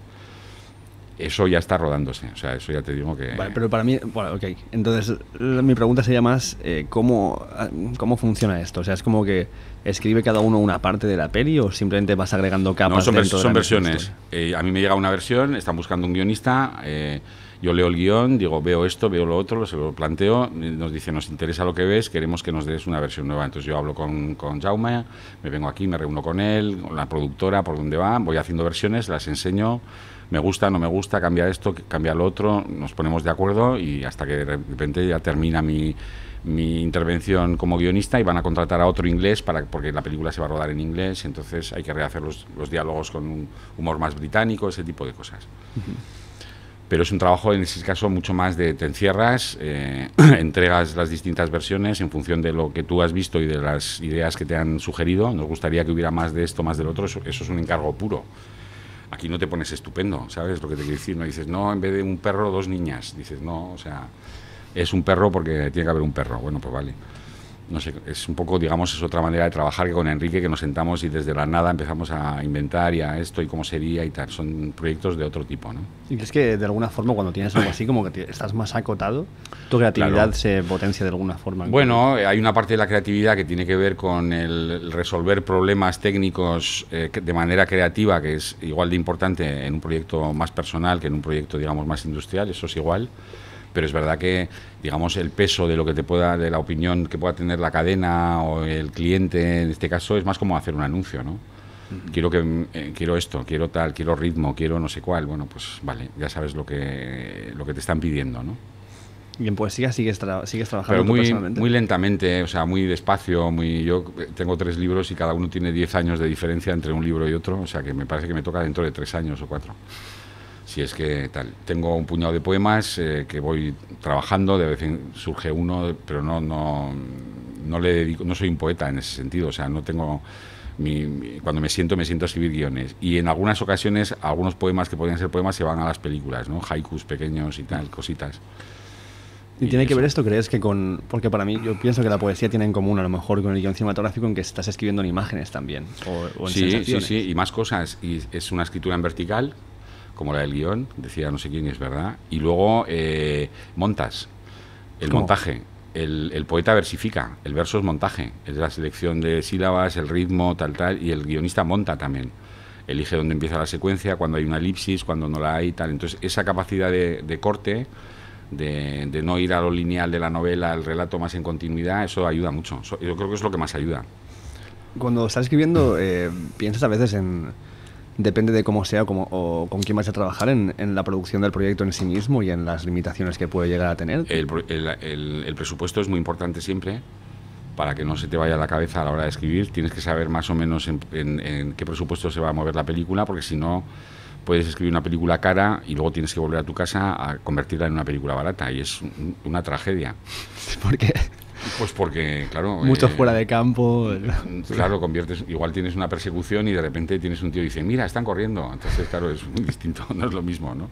Eso ya está rodándose, o sea, eso ya te digo que... Vale, pero para mí, bueno, ok. Entonces, la- mi pregunta sería más, eh, ¿cómo, ah, ¿cómo funciona esto? O sea, ¿es como que escribe cada uno una parte de la peli o simplemente vas agregando capas No, son, vers- son versiones. Eh, a mí me llega una versión, están buscando un guionista, eh, yo leo el guion, digo, veo esto, veo lo otro, se lo planteo, nos dice, nos interesa lo que ves, queremos que nos des una versión nueva. Entonces yo hablo con, con Jaume, me vengo aquí, me reúno con él, con la productora, por donde va, voy haciendo versiones, las enseño, me gusta, no me gusta, cambia esto, cambia lo otro, nos ponemos de acuerdo y hasta que de repente ya termina mi, mi intervención como guionista y van a contratar a otro inglés para porque la película se va a rodar en inglés, entonces hay que rehacer los, los diálogos con un humor más británico, ese tipo de cosas. Pero es un trabajo en ese caso mucho más de te encierras, eh, [clears throat] entregas las distintas versiones en función de lo que tú has visto y de las ideas que te han sugerido. Nos gustaría que hubiera más de esto, más del otro, eso, eso es un encargo puro. Aquí no te pones estupendo, ¿sabes lo que te quiero decir? No dices, no, en vez de un perro, dos niñas. Dices, no, o sea, es un perro porque tiene que haber un perro. Bueno, pues vale. No sé, es un poco, digamos, es otra manera de trabajar que con Enrique, que nos sentamos y desde la nada empezamos a inventar y a esto y cómo sería y tal. Son proyectos de otro tipo, ¿no? ¿Y crees que de alguna forma cuando tienes algo así como que estás más acotado, tu creatividad Claro. se potencia de alguna forma? Bueno, hay una parte de la creatividad que tiene que ver con el, resolver problemas técnicos eh, de manera creativa, que es igual de importante en un proyecto más personal que en un proyecto, digamos, más industrial, eso es igual. Pero es verdad que, digamos, el peso de lo que te pueda, de la opinión que pueda tener la cadena o el cliente, en este caso, es más como hacer un anuncio, ¿no? Quiero que eh, quiero esto, quiero tal, quiero ritmo, quiero no sé cuál. Bueno, pues vale, ya sabes lo que lo que te están pidiendo, ¿no? Y en poesía sigues, tra- sigues trabajando Pero muy, personalmente. muy lentamente, o sea, muy despacio. Muy, yo tengo tres libros y cada uno tiene 10 años de diferencia entre un libro y otro, o sea que me parece que me toca dentro de tres años o cuatro. Si es que tal. Tengo un puñado de poemas eh, que voy trabajando, de vez en surge uno, pero no, no, no le dedico, no soy un poeta en ese sentido, o sea, no tengo. Mi, mi- cuando me siento, me siento a escribir guiones. Y en algunas ocasiones, algunos poemas que podrían ser poemas se van a las películas, ¿no? Haikus pequeños y tal, cositas. ¿Y tiene que eso. ver esto, crees que con...? Porque para mí yo pienso que la poesía tiene en común a lo mejor con el guion cinematográfico en que estás escribiendo en imágenes también, o, o en sí, sí, sensaciones. sí, y más cosas. Y es una escritura en vertical, como la del guion, decía no sé quién, es verdad. Y luego eh, montas, el ¿Cómo? montaje. El, el poeta versifica, el verso es montaje, es la selección de sílabas, el ritmo, tal, tal, y el guionista monta también. Elige dónde empieza la secuencia, cuando hay una elipsis, cuando no la hay, tal. Entonces, esa capacidad de, de corte, de, de no ir a lo lineal de la novela, el relato más en continuidad, eso ayuda mucho. Yo creo que es lo que más ayuda. Cuando estás escribiendo, eh, piensas a veces en... Depende de cómo sea cómo- o con quién vas a trabajar en, en la producción del proyecto en sí mismo y en las limitaciones que puede llegar a tener. El, el- el- el presupuesto es muy importante siempre para que no se te vaya la cabeza a la hora de escribir. Tienes que saber más o menos en, en- en qué presupuesto se va a mover la película, porque si no puedes escribir una película cara y luego tienes que volver a tu casa a convertirla en una película barata y es un- una tragedia. [laughs] Porque Pues porque, claro... mucho eh, fuera de campo... Claro, conviertes, igual tienes una persecución y de repente tienes un tío y dice, mira, están corriendo. Entonces, claro, es muy [laughs] distinto, no es lo mismo, ¿no?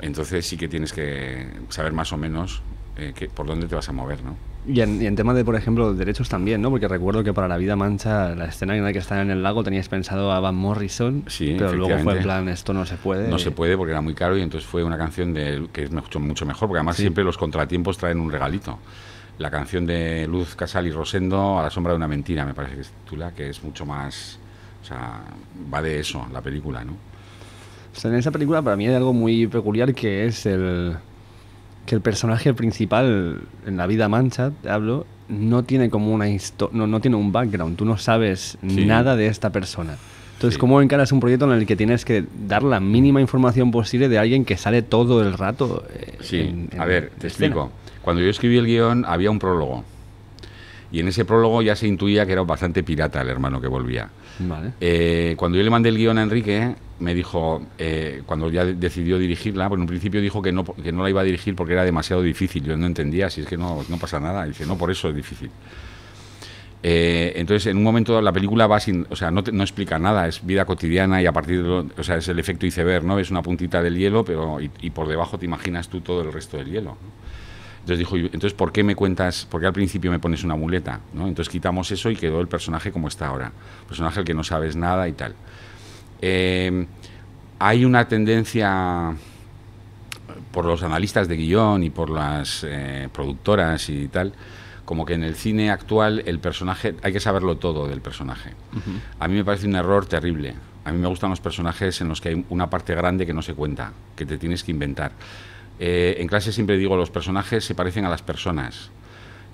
Entonces sí que tienes que saber más o menos eh, que- por dónde te vas a mover, ¿no? Y en, y en tema de, por ejemplo, derechos también, ¿no? Porque recuerdo que para La Vida Mancha, la escena en la que están en el lago, teníais pensado a Van Morrison, Sí, pero luego fue en plan, esto no se puede. No se puede porque era muy caro y entonces fue una canción de, que es mucho, mucho mejor, porque además Sí. siempre los contratiempos traen un regalito. La canción de Luz Casal y Rosendo, A la sombra de una mentira, me parece que es titula, que es mucho más... O sea, va de eso, la película, ¿no? O sea, en esa película para mí hay algo muy peculiar que es el que el personaje principal en la vida mancha, te hablo, no tiene como una historia, no, no tiene un background, tú no sabes Sí. nada de esta persona. Entonces, Sí. ¿cómo encaras un proyecto en el que tienes que dar la mínima información posible de alguien que sale todo el rato? eh, Sí, en- en a ver, te escena? explico. Cuando yo escribí el guion había un prólogo. Y en ese prólogo ya se intuía que era bastante pirata el hermano que volvía. Vale. Eh, cuando yo le mandé el guion a Enrique, me dijo, eh, cuando ya decidió dirigirla, pues en un principio dijo que no, que no la iba a dirigir porque era demasiado difícil. Yo no entendía, si es que no, no pasa nada. dice, no, por eso es difícil. Eh, entonces, en un momento la película va sin, o sea, no, no, explica nada, es vida cotidiana y a partir de, lo, o sea, es el efecto iceberg, ¿no? Es una puntita del hielo, pero y, y por debajo te imaginas tú todo el resto del hielo. ¿no? Entonces dijo, entonces ¿por qué me cuentas, por qué al principio me pones una muleta? ¿no? Entonces quitamos eso y quedó el personaje como está ahora, personaje al que no sabes nada y tal. Eh, hay una tendencia por los analistas de guion y por las eh, productoras y tal, como que en el cine actual el personaje, hay que saberlo todo del personaje. Uh -huh. A mí me parece un error terrible. A mí me gustan los personajes en los que hay una parte grande que no se cuenta, que te tienes que inventar. Eh, en clase siempre digo, los personajes se parecen a las personas.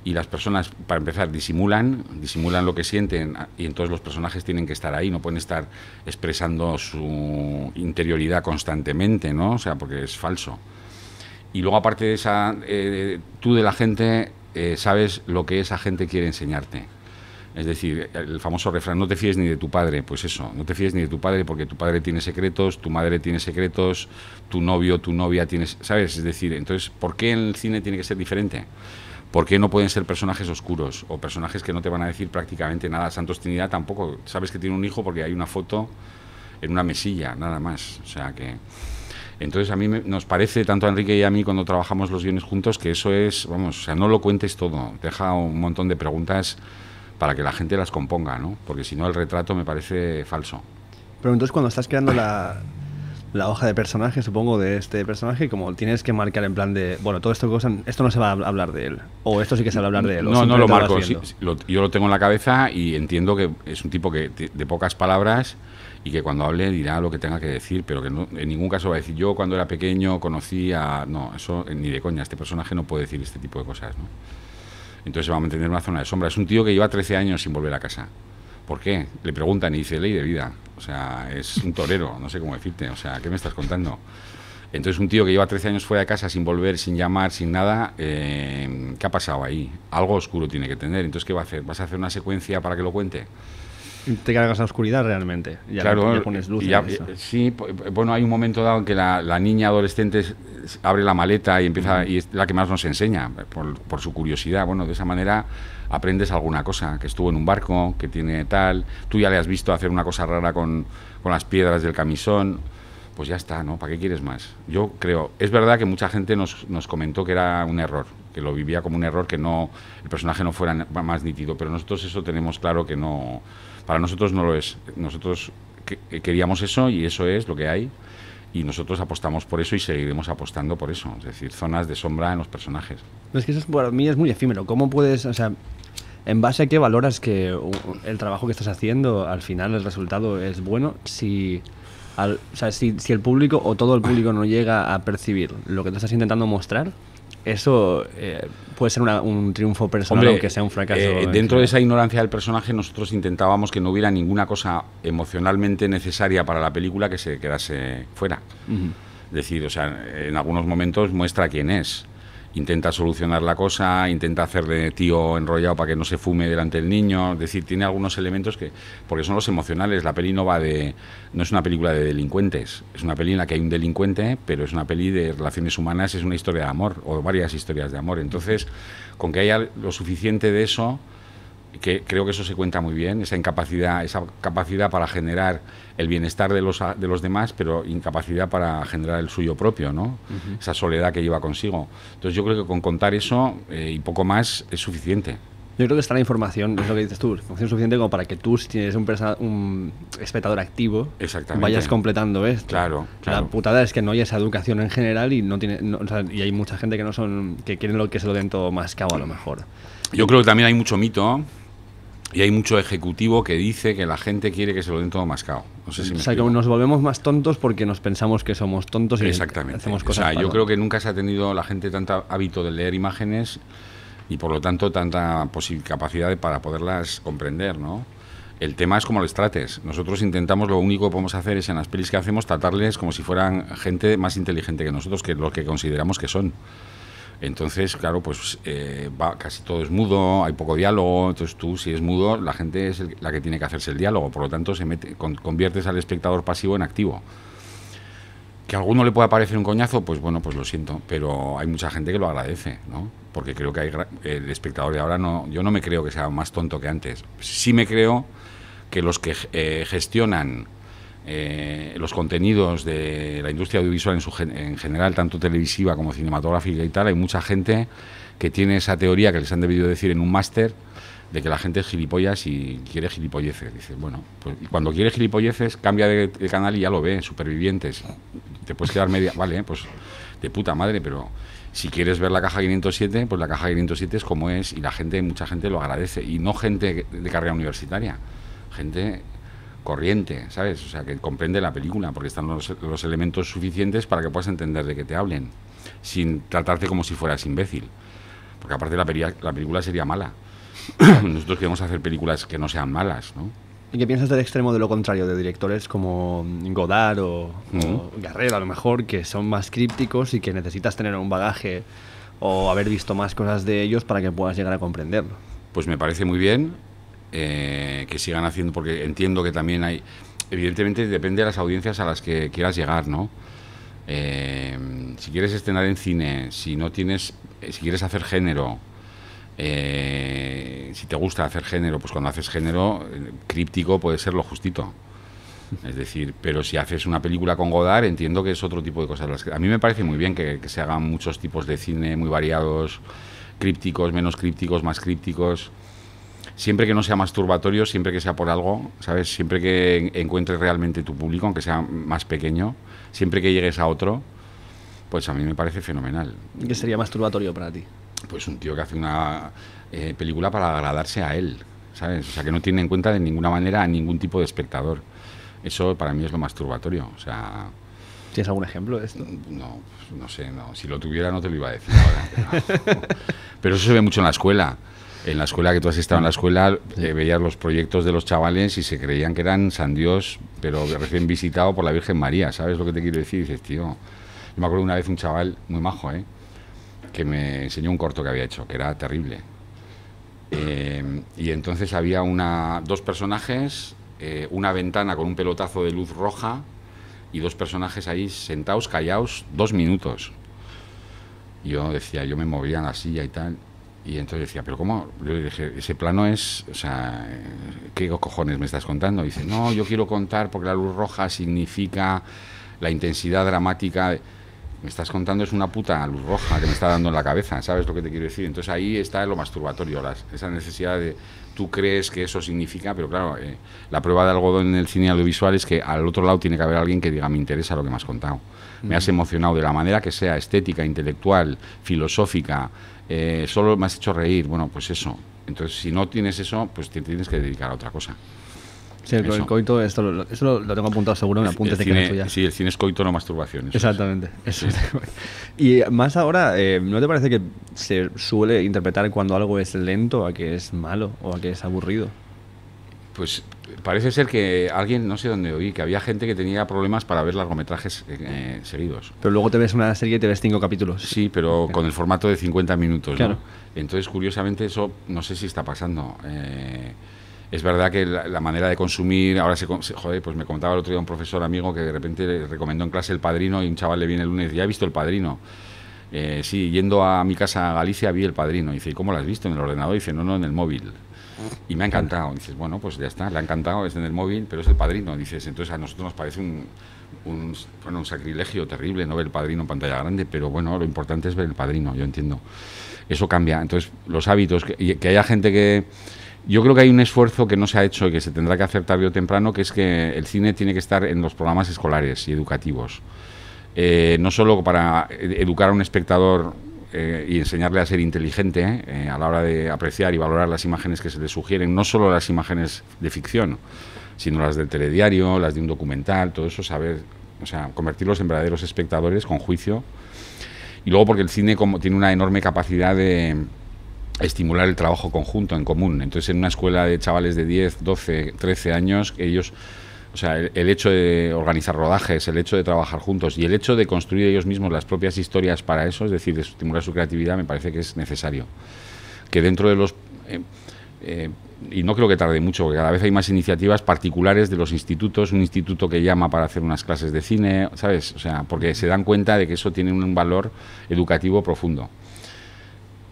Y las personas, para empezar, disimulan, disimulan lo que sienten y entonces los personajes tienen que estar ahí, no pueden estar expresando su interioridad constantemente, ¿no? O sea, porque es falso. Y luego, aparte de esa, eh, tú de la gente eh, sabes lo que esa gente quiere enseñarte. Es decir, el famoso refrán, no te fíes ni de tu padre, pues eso, no te fíes ni de tu padre porque tu padre tiene secretos, tu madre tiene secretos, tu novio, tu novia tiene, ¿sabes? Es decir, entonces, ¿por qué el cine tiene que ser diferente? ¿Por qué no pueden ser personajes oscuros o personajes que no te van a decir prácticamente nada? Santos Trinidad tampoco, sabes que tiene un hijo porque hay una foto en una mesilla, nada más. O sea que... Entonces a mí me, nos parece, tanto a Enrique y a mí, cuando trabajamos los guiones juntos, que eso es, vamos, o sea, no lo cuentes todo, deja un montón de preguntas para que la gente las componga, ¿no? Porque si no el retrato me parece falso. Pero entonces cuando estás creando la, la hoja de personaje, supongo, de este personaje, como tienes que marcar en plan de, bueno, todo esto esto no se va a hablar de él, o esto sí que se va a hablar de él. No, no lo marco, sí, lo, yo lo tengo en la cabeza y entiendo que es un tipo que de, de pocas palabras y que cuando hable dirá lo que tenga que decir, pero que no, en ningún caso va a decir yo cuando era pequeño conocí a... No, eso ni de coña, este personaje no puede decir este tipo de cosas, ¿no? Entonces se va a mantener en una zona de sombra. Es un tío que lleva 13 años sin volver a casa. ¿Por qué? Le preguntan y dice ley de vida. O sea, es un torero, no sé cómo decirte. O sea, ¿qué me estás contando? Entonces un tío que lleva 13 años fuera de casa sin volver, sin llamar, sin nada, eh, ¿qué ha pasado ahí? Algo oscuro tiene que tener. Entonces, ¿qué va a hacer? ¿Vas a hacer una secuencia para que lo cuente? Te cargas la oscuridad realmente. Ya claro, le pones luz. Ya, sí, bueno, hay un momento dado en que la, la, niña adolescente abre la maleta y empieza, uh -huh. y es la que más nos enseña, por, por, su curiosidad. Bueno, de esa manera aprendes alguna cosa, que estuvo en un barco, que tiene tal. Tú ya le has visto hacer una cosa rara con, con las piedras del camisón. Pues ya está, ¿no? ¿Para qué quieres más? Yo creo, es verdad que mucha gente nos, nos comentó que era un error, que lo vivía como un error, que no el personaje no fuera más nítido, pero nosotros eso tenemos claro que no para nosotros no lo es. Nosotros queríamos eso y eso es lo que hay. Y nosotros apostamos por eso y seguiremos apostando por eso. Es decir, zonas de sombra en los personajes. Es que eso es, para mí es muy efímero. ¿Cómo puedes, o sea, en base a qué valoras que el trabajo que estás haciendo, al final el resultado es bueno? Si, al, o sea, si, si el público o todo el público no llega a percibir lo que te estás intentando mostrar, eso eh, puede ser una, un triunfo personal Hombre, aunque sea un fracaso. Eh, dentro de esa ignorancia del personaje, nosotros intentábamos que no hubiera ninguna cosa emocionalmente necesaria para la película que se quedase fuera. Uh -huh. Es decir, o sea, en algunos momentos muestra quién es. Intenta solucionar la cosa, intenta hacerle tío enrollado para que no se fume delante del niño. Es decir, tiene algunos elementos que. Porque son los emocionales. La peli no va de. No es una película de delincuentes. Es una peli en la que hay un delincuente, pero es una peli de relaciones humanas, es una historia de amor, o varias historias de amor. Entonces, con que haya lo suficiente de eso que creo que eso se cuenta muy bien, esa incapacidad, esa capacidad para generar el bienestar de los, de los demás, pero incapacidad para generar el suyo propio, ¿no? Uh -huh. Esa soledad que lleva consigo. Entonces yo creo que con contar eso eh, y poco más es suficiente. Yo creo que está la información, es lo que dices tú, información suficiente como para que tú, si tienes un, un espectador activo, vayas completando esto. Claro, claro, La putada es que no hay esa educación en general y no tiene, no, o sea, y hay mucha gente que no son, que quieren lo que se lo den todo mascado a lo mejor. Yo creo que también hay mucho mito y hay mucho ejecutivo que dice que la gente quiere que se lo den todo mascado. No sé si me o sea, que nos volvemos más tontos porque nos pensamos que somos tontos y Exactamente. hacemos cosas. O sea, yo creo que nunca se ha tenido la gente tanto hábito de leer imágenes y por lo tanto tanta capacidad de, para poderlas comprender, ¿no? El tema es como les trates. Nosotros intentamos, lo único que podemos hacer es en las pelis que hacemos tratarles como si fueran gente más inteligente que nosotros, que lo que consideramos que son. Entonces, claro, pues eh, va, casi todo es mudo, hay poco diálogo, entonces tú si es mudo, la gente es la que tiene que hacerse el diálogo, por lo tanto se mete, conviertes al espectador pasivo en activo. Que a alguno le pueda parecer un coñazo, pues bueno, pues lo siento, pero hay mucha gente que lo agradece, ¿no? Porque creo que hay, el espectador de ahora no, yo no me creo que sea más tonto que antes. Sí me creo que los que eh, gestionan eh, los contenidos de la industria audiovisual en, en general, tanto televisiva como cinematográfica y tal, hay mucha gente que tiene esa teoría que les han debido decir en un máster de que la gente es gilipollas y quiere gilipolleces. Dices, bueno, pues cuando quiere gilipolleces, cambia de, canal y ya lo ve, supervivientes. Te puedes quedar media, vale, pues de puta madre, pero si quieres ver la caja 507, pues la caja 507 es como es y la gente, mucha gente lo agradece. Y no gente de carrera universitaria, gente corriente, ¿sabes? O sea, que comprende la película, porque están los, los elementos suficientes para que puedas entender de qué te hablen, sin tratarte como si fueras imbécil. Porque aparte la, la película sería mala. [coughs] Nosotros queremos hacer películas que no sean malas, ¿no? ¿Y qué piensas del extremo de lo contrario, de directores como Godard o, Garrera, a lo mejor, que son más crípticos y que necesitas tener un bagaje o haber visto más cosas de ellos para que puedas llegar a comprenderlo? Pues me parece muy bien eh, que sigan haciendo, porque entiendo que también hay, evidentemente depende de las audiencias a las que quieras llegar, ¿no? Eh, si quieres estrenar en cine, si no tienes, eh, si quieres hacer género, si te gusta hacer género, pues cuando haces género, críptico puede ser lo justito. Es decir, pero si haces una película con Godard, entiendo que es otro tipo de cosas. A mí me parece muy bien que, se hagan muchos tipos de cine muy variados, crípticos, menos crípticos, más crípticos. Siempre que no sea masturbatorio, siempre que sea por algo, ¿sabes? Siempre que encuentres realmente tu público, aunque sea más pequeño, siempre que llegues a otro, pues a mí me parece fenomenal. ¿Qué sería masturbatorio para ti? pues un tío que hace una eh, película para agradarse a él, ¿sabes? O sea, que no tiene en cuenta de ninguna manera a ningún tipo de espectador. Eso para mí es lo masturbatorio, o sea... ¿Tienes algún ejemplo de esto? No, no sé, no. Si lo tuviera no te lo iba a decir ahora. Pero [laughs] eso se ve mucho en la escuela. En la escuela que tú has estado en la escuela, eh, veías los proyectos de los chavales y se creían que eran San Dios, pero recién visitado por la Virgen María, ¿sabes lo que te quiero decir? dices, tío, yo me acuerdo una vez un chaval muy majo, ¿eh? que me enseñó un corto que había hecho, que era terrible. Eh, y entonces había una, dos personajes, eh, una ventana con un pelotazo de luz roja y dos personajes ahí sentados, callados, dos minutos. Yo decía, yo me movía en la silla y tal. Y entonces decía, pero ¿cómo? Yo dije, ese plano es, o sea, ¿qué cojones me estás contando? Y dice, no, yo quiero contar porque la luz roja significa la intensidad dramática me estás contando es una puta luz roja que me está dando en la cabeza, ¿sabes lo que te quiero decir? Entonces ahí está lo masturbatorio, esa necesidad de, tú crees que eso significa, pero claro, eh, la prueba de algodón en el cine audiovisual es que al otro lado tiene que haber alguien que diga, me interesa lo que me has contado. Me has emocionado de la manera que sea, estética, intelectual, filosófica, eh, solo me has hecho reír, bueno, pues eso. Entonces, si no tienes eso, pues te tienes que dedicar a otra cosa. Sí, el, coito, esto lo, lo, tengo apuntado seguro en apuntes de cine, ya. Sí, el cine es coito, no masturbación. Exactamente. [laughs] y más ahora, eh, ¿no te parece que se suele interpretar cuando algo es lento a que es malo o a que es aburrido? Pues parece ser que alguien, no sé dónde oí, que había gente que tenía problemas para ver largometrajes eh, seguidos. Pero luego te ves una serie y te ves cinco capítulos. Sí, pero con el formato de 50 minutos. Claro. Entonces, curiosamente, eso no sé si está pasando. Eh, es verdad que la, manera de consumir, ahora se, joder, pues me contaba el otro día un profesor amigo que de repente le recomendó en clase El Padrino y un chaval le viene el lunes, ya he visto El Padrino. Eh, sí, yendo a mi casa a Galicia vi El Padrino. Y dice, ¿y cómo lo has visto? En el ordenador. Y dice, no, no, en el móvil. Y me ha encantado. Dices, bueno, pues ya está, le ha encantado, es en el móvil, pero es El Padrino. Dices, entonces a nosotros nos parece un, un, bueno, un sacrilegio terrible no ver El Padrino en pantalla grande, pero bueno, lo importante es ver El Padrino, yo entiendo. Eso cambia. Entonces, los hábitos, que, que haya gente que yo creo que hay un esfuerzo que no se ha hecho y que se tendrá que hacer tarde o temprano, que es que el cine tiene que estar en los programas escolares y educativos. Eh, no solo para educar a un espectador eh, y enseñarle a ser inteligente eh, a la hora de apreciar y valorar las imágenes que se le sugieren, no solo las imágenes de ficción, sino las del telediario, las de un documental, todo eso, saber, o sea, convertirlos en verdaderos espectadores con juicio. Y luego porque el cine como, tiene una enorme capacidad de estimular el trabajo conjunto en común. Entonces, en una escuela de chavales de 10, 12, 13 años, ellos O sea, el, hecho de organizar rodajes, el hecho de trabajar juntos y el hecho de construir ellos mismos las propias historias para eso, es decir, de estimular su creatividad, me parece que es necesario. Que dentro de los... Eh, eh, y no creo que tarde mucho, porque cada vez hay más iniciativas particulares de los institutos, un instituto que llama para hacer unas clases de cine, ¿sabes? O sea, porque se dan cuenta de que eso tiene un valor educativo profundo.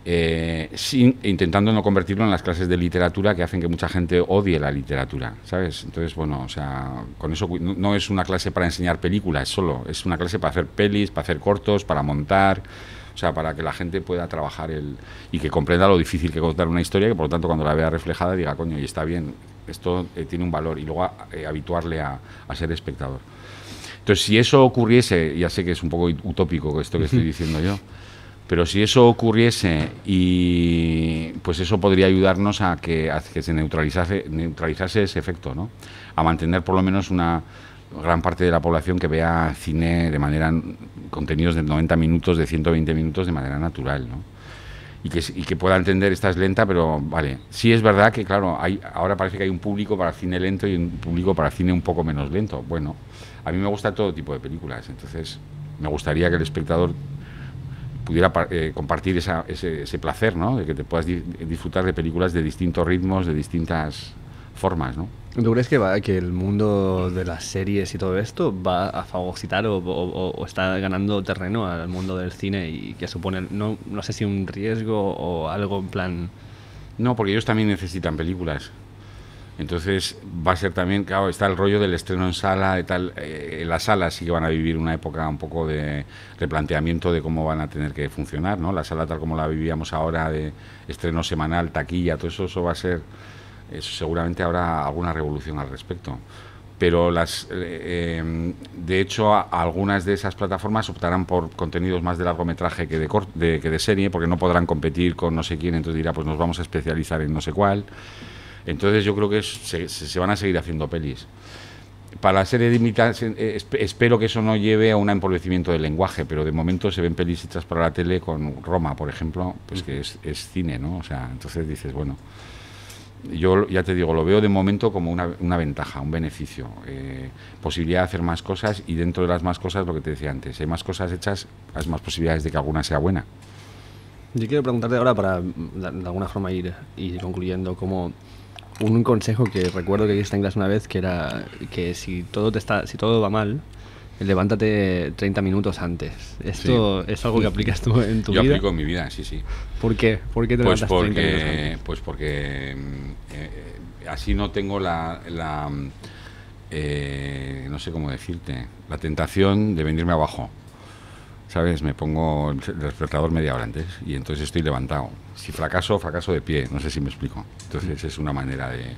Eh, sin, intentando no convertirlo en las clases de literatura que hacen que mucha gente odie la literatura, ¿sabes? Entonces, bueno, o sea, con eso no, es una clase para enseñar películas solo, es una clase para hacer pelis, para hacer cortos, para montar, o sea, para que la gente pueda trabajar el, y que comprenda lo difícil que contar una historia, que por lo tanto cuando la vea reflejada diga, coño, y está bien, esto eh, tiene un valor, y luego eh, habituarle a, a ser espectador. Entonces, si eso ocurriese, ya sé que es un poco utópico esto que estoy diciendo yo, pero si eso ocurriese y pues eso podría ayudarnos a que, que se neutralizase, neutralizase ese efecto, ¿no? A mantener por lo menos una gran parte de la población que vea cine de manera contenidos de 90 minutos, de 120 minutos de manera natural, ¿no? Y que, y que pueda entender, esta es lenta, pero vale. Sí es verdad que, claro, hay, ahora parece que hay un público para cine lento y un público para cine un poco menos lento. Bueno, a mí me gusta todo tipo de películas, entonces me gustaría que el espectador pudiera eh, compartir ese, placer, ¿no? De que te puedas disfrutar de películas de distintos ritmos, de distintas formas, ¿no? ¿Tú crees que, va, que el mundo de las series y todo esto va a fagocitar o, está ganando terreno al mundo del cine y que supone, no, no sé si un riesgo o algo en plan... No, porque ellos también necesitan películas. Entonces va a ser también, claro, está el rollo del estreno en sala, de tal, eh, en las salas sí que van a vivir una época un poco de replanteamiento de cómo van a tener que funcionar, ¿no? La sala tal como la vivíamos ahora de estreno semanal, taquilla, todo eso, va a ser, seguramente habrá alguna revolución al respecto. Pero las, eh, em, de hecho, algunas de esas plataformas optarán por contenidos más de largometraje que de, de, que de serie, porque no podrán competir con no sé quién, entonces dirá, pues nos vamos a especializar en no sé cuál. Entonces yo creo que se, van a seguir haciendo pelis. Para la serie de eh, espero que eso no lleve a un empobrecimiento del lenguaje, pero de momento se ven pelis hechas para la tele con Roma, por ejemplo, pues que es, cine, ¿no? O sea, entonces dices, bueno, yo ya te digo, lo veo de momento como una, ventaja, un beneficio, eh, posibilidad de hacer más cosas y dentro de las más cosas, lo que te decía antes, hay más cosas hechas, hay más posibilidades de que alguna sea buena. Yo quiero preguntarte ahora para de alguna forma ir, ir concluyendo cómo un consejo que recuerdo que diste en clase una vez que era que si todo te está si todo va mal levántate 30 minutos antes. ¿Esto es algo que aplicas tú en tu vida? Yo aplico en mi vida, sí, sí. ¿Por qué? ¿Por qué te pues porque, 30 minutos antes? Pues porque mm, eh, así no tengo la... la eh, no sé cómo decirte, la tentación de venirme abajo. ¿sabes? Me pongo el despertador media hora antes y entonces estoy levantado. Si fracaso, fracaso de pie, no sé si me explico. Entonces es una manera de...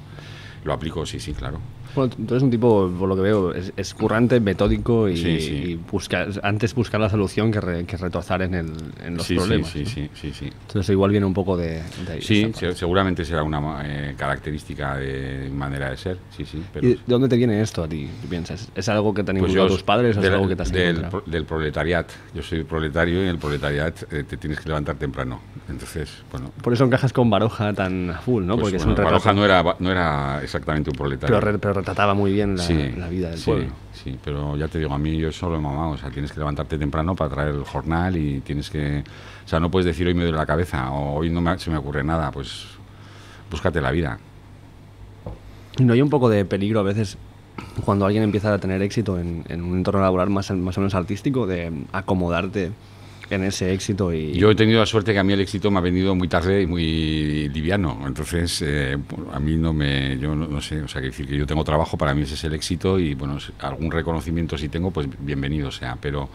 Lo aplico, sí, sí, claro. Bueno, tú eres un tipo, por lo que veo, es, currante, metódico y, busca, antes buscar la solución que, que retrozar en, el, en los problemas. Sí, sí, sí, sí, Entonces igual viene un poco de, ahí. Sí, seguramente será una eh, característica de manera de ser, sí, sí. ¿Y de dónde te viene esto a ti? ¿Qué piensas? ¿Es algo que te han pues tus padres o es algo que te has del, del proletariat. Yo soy proletario y en el proletariat eh, te tienes que levantar temprano. Entonces, bueno. Por eso encajas con Baroja tan full, ¿no? Pues Porque es un Baroja no era, no era exactamente un proletario. Pero, pero retrataba muy bien la, vida del pueblo. Sí, pero ya te digo, a mí yo solo he mamado, o sea, tienes que levantarte temprano para traer el jornal y tienes que, o sea, no puedes decir hoy me duele la cabeza o hoy no se me ocurre nada, pues búscate la vida. ¿Y no hay un poco de peligro a veces cuando alguien empieza a tener éxito en, en un entorno laboral más, más o menos artístico de acomodarte en ese éxito. Y... Yo he tenido la suerte que a mí el éxito me ha venido muy tarde y muy liviano. Entonces, eh, a mí no me. Yo no, sé, o sea, que decir que yo tengo trabajo, para mí ese es el éxito y, bueno, algún reconocimiento si tengo, pues bienvenido sea. Pero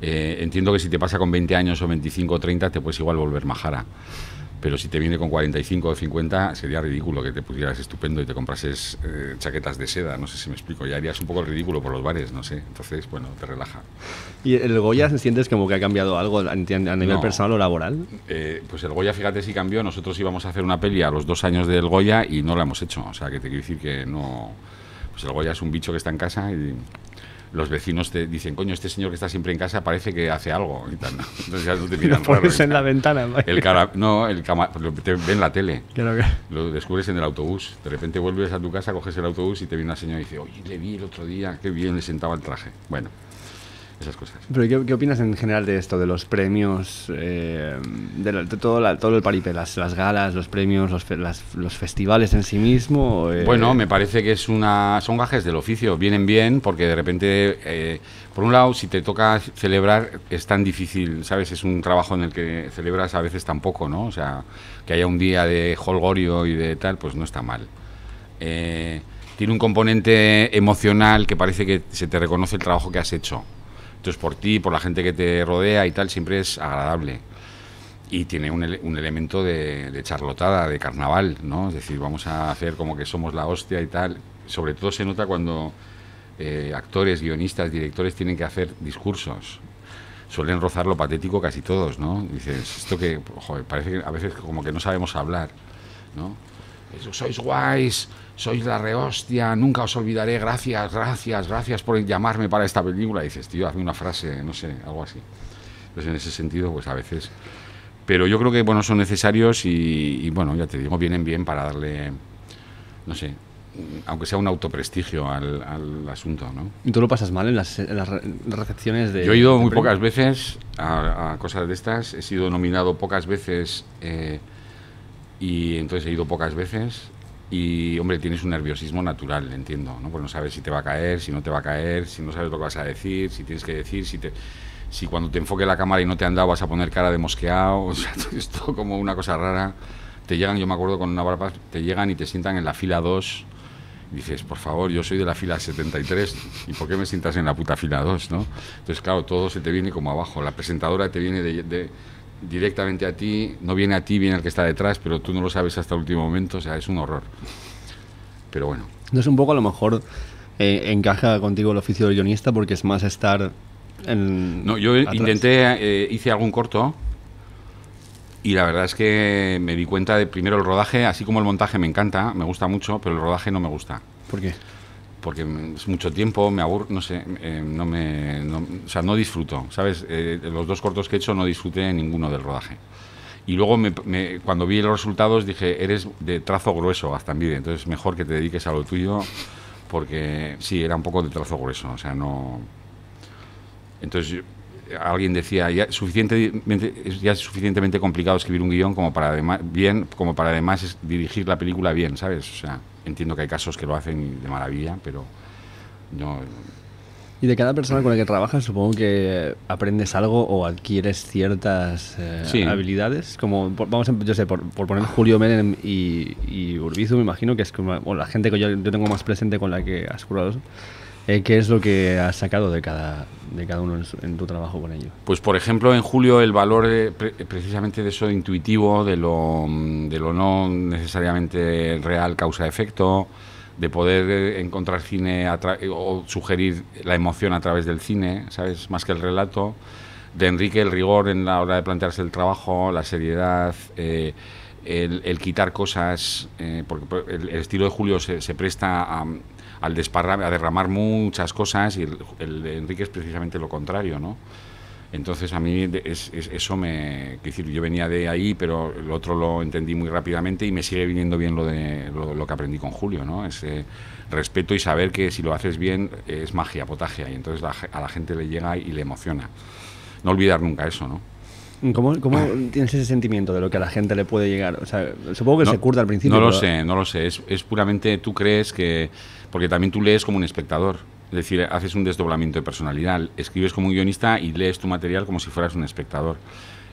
eh, entiendo que si te pasa con 20 años o 25 o 30, te puedes igual volver majara. Pero si te viene con 45 o 50, sería ridículo que te pusieras estupendo y te comprases eh, chaquetas de seda, no sé si me explico. Ya harías un poco ridículo por los bares, no sé. Entonces, bueno, te relaja. ¿Y el Goya sientes como que ha cambiado algo a nivel personal o laboral? Eh, pues el Goya, fíjate si cambió. Nosotros íbamos a hacer una peli a los dos años del Goya y no la hemos hecho. O sea, que te quiero decir que no Pues el Goya es un bicho que está en casa y los vecinos te dicen, coño, este señor que está siempre en casa parece que hace algo y tal. [laughs] Entonces ya no te [laughs] miran Lo raro, en y la ventana. El cara, no, el cama, te ven la tele. Claro que- Lo descubres en el autobús. De repente vuelves a tu casa, coges el autobús y te viene una señora y dice, oye, le vi el otro día, qué bien le sentaba el traje. Bueno, esas cosas. Pero ¿qué, qué opinas en general de esto, de los premios, eh, de, la- de todo, la- todo el paripé, las, las galas, los premios, los, fe- las- los festivales en sí mismo? eh, Bueno, me parece que es una, son gajes del oficio, vienen bien porque de repente, eh, por un lado, si te toca celebrar es tan difícil, ¿sabes? Es un trabajo en el que celebras a veces tan poco, ¿no? O sea, que haya un día de holgorio y de tal, pues no está mal. Tiene un componente emocional que parece que se te reconoce el trabajo que has hecho. Entonces, por ti, por la gente que te rodea y tal, siempre es agradable. Y tiene un, un elemento de, de charlotada, de carnaval, ¿no? Es decir, vamos a hacer como que somos la hostia y tal. Sobre todo se nota cuando eh, actores, guionistas, directores tienen que hacer discursos. Suelen rozar lo patético casi todos, ¿no? Dices, esto que, joder, parece que a veces como que no sabemos hablar, ¿no? Sois guays, sois la rehostia, nunca os olvidaré, gracias, gracias, gracias por llamarme para esta película. Y dices, tío, hazme una frase, no sé, algo así. Entonces, en ese sentido, pues a veces... Pero yo creo que, bueno, son necesarios y, y, bueno, ya te digo, vienen bien para darle, no sé, aunque sea un autoprestigio al, al asunto, ¿no? ¿Y tú lo pasas mal en las, en las re- recepciones de.? Yo he ido muy premios? pocas veces a, a cosas de estas, he sido nominado pocas veces eh, y entonces he ido pocas veces y, hombre, tienes un nerviosismo natural, entiendo, ¿no? Pues no sabes si te va a caer, si no te va a caer, si no sabes lo que vas a decir, si tienes que decir, si te... Si cuando te enfoque la cámara y no te han dado vas a poner cara de mosqueado, [laughs] o sea, todo como una cosa rara. Te llegan, yo me acuerdo con una barba, te llegan y te sientan en la fila 2 y dices, por favor, yo soy de la fila 73, ¿y por qué me sientas en la puta fila 2, no? Entonces, claro, todo se te viene como abajo. La presentadora te viene de- de- directamente a ti, no viene a ti, viene el que está detrás, pero tú no lo sabes hasta el último momento, o sea, es un horror. Pero bueno, Entonces, un poco a lo mejor eh, encaja contigo el oficio de guionista porque es más estar en. no, yo atrás. intenté, eh, hice algún corto y la verdad es que me di cuenta de primero el rodaje, así como el montaje me encanta, me gusta mucho, pero el rodaje no me gusta. ¿Por qué? Porque es mucho tiempo, me aburro, no sé, eh, no me, no- o sea, no disfruto, ¿sabes? Eh, los dos cortos que he hecho no disfruté ninguno del rodaje. Y luego me- me- cuando vi los resultados dije, eres de trazo grueso, hasta envidia, entonces mejor que te dediques a lo tuyo, porque sí, era un poco de trazo grueso, o sea, no... Entonces alguien decía, ya, suficientemente, ya es suficientemente complicado escribir un guion como para además, bien, como para además dirigir la película bien, ¿sabes? O sea, entiendo que hay casos que lo hacen de maravilla, pero no... Y de cada persona con la que trabajas, supongo que aprendes algo o adquieres ciertas eh, Sí. habilidades. Como, por- vamos a, yo sé, por, por poner Julio Menem y, y Urbizu, me imagino que es como o la gente que yo, yo tengo más presente con la que has curado. Eh, ¿Qué es lo que has sacado de cada, de cada uno en, tu trabajo con ellos? Pues por ejemplo en julio el valor eh, pre- precisamente de eso intuitivo, de lo, mm, de lo no necesariamente real causa-efecto, de poder eh, encontrar cine tra- o sugerir la emoción a través del cine, ¿sabes? Más que el relato. De Enrique el rigor en la hora de plantearse el trabajo, la seriedad, eh, el, quitar cosas, eh, porque por- el, el estilo de Julio se, se presta a, al desparram- a derramar muchas cosas y el, de Enrique es precisamente lo contrario, ¿no? Entonces a mí eso me... decir, yo venía de ahí, pero el otro lo entendí muy rápidamente y me sigue viniendo bien lo, de, lo, que aprendí con Julio, ¿no? Ese respeto y saber que si lo haces bien es magia, potagia, y entonces a la gente le llega y le emociona. No olvidar nunca eso, ¿no? ¿Cómo, cómo tienes ese sentimiento de lo que a la gente le puede llegar? O sea, supongo que no, se curta al principio. No lo pero- sé, no lo sé. Es, es puramente tú crees que. Porque también tú lees como un espectador. Es decir, haces un desdoblamiento de personalidad. Escribes como un guionista y lees tu material como si fueras un espectador.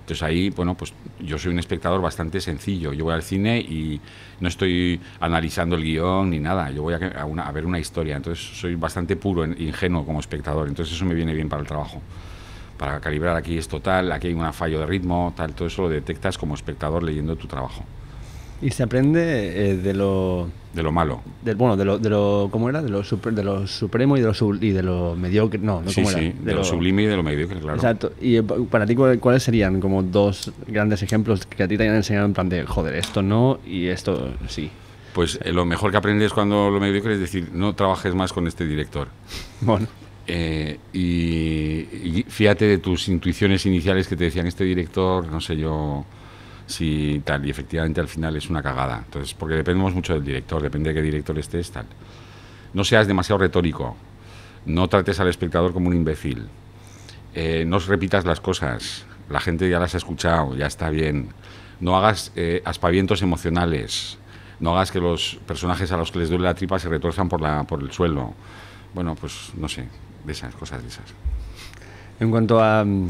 Entonces ahí, bueno, pues yo soy un espectador bastante sencillo. Yo voy al cine y no estoy analizando el guion ni nada. Yo voy a, una- a ver una historia. Entonces soy bastante puro, en- ingenuo como espectador. Entonces eso me viene bien para el trabajo. Para calibrar aquí esto tal, aquí hay un fallo de ritmo, tal, todo eso lo detectas como espectador leyendo tu trabajo. Y se aprende eh, de lo... De lo malo. del- bueno, de lo, de lo... ¿Cómo era? De lo, super- de lo supremo y de lo, sub- y de lo mediocre. No, no sí, ¿cómo sí, era? de, lo, sublime y de lo mediocre, claro. Exacto. Y eh, pa- para ti, ¿cuál- ¿cuáles serían como dos grandes ejemplos que a ti te hayan enseñado en plan de, joder, esto no y esto sí? Pues eh, lo mejor que aprendes cuando lo mediocre es decir, no trabajes más con este director. Bueno. Eh, y, fíjate de tus intuiciones iniciales que te decían este director, no sé yo si tal, y efectivamente al final es una cagada. Entonces, porque dependemos mucho del director, depende de qué director estés, tal. No seas demasiado retórico, no trates al espectador como un imbécil, eh, no repitas las cosas, la gente ya las ha escuchado, ya está bien. No hagas eh, aspavientos emocionales, no hagas que los personajes a los que les duele la tripa se retuerzan por, la, por el suelo. Bueno, pues no sé, de esas cosas de esas. En cuanto a, mm,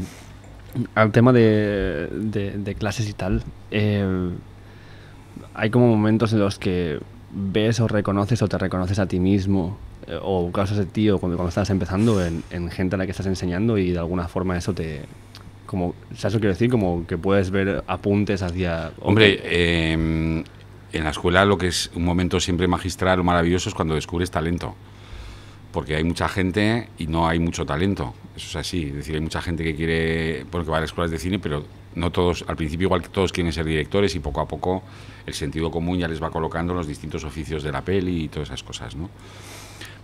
al tema de, de, clases y tal, eh, hay como momentos en los que ves o reconoces o te reconoces a ti mismo eh, o cosas de ti o cuando, cuando estás empezando en, en, gente a la que estás enseñando y de alguna forma eso te... Como, o sea, eso quiero decir, como que puedes ver apuntes hacia... Hombre, eh, en la escuela lo que es un momento siempre magistral o maravilloso es cuando descubres talento porque hay mucha gente y no hay mucho talento. Eso es así. Es decir, hay mucha gente que quiere, porque va a las escuelas de cine, pero no todos, al principio igual que todos quieren ser directores y poco a poco el sentido común ya les va colocando los distintos oficios de la peli y todas esas cosas, ¿no?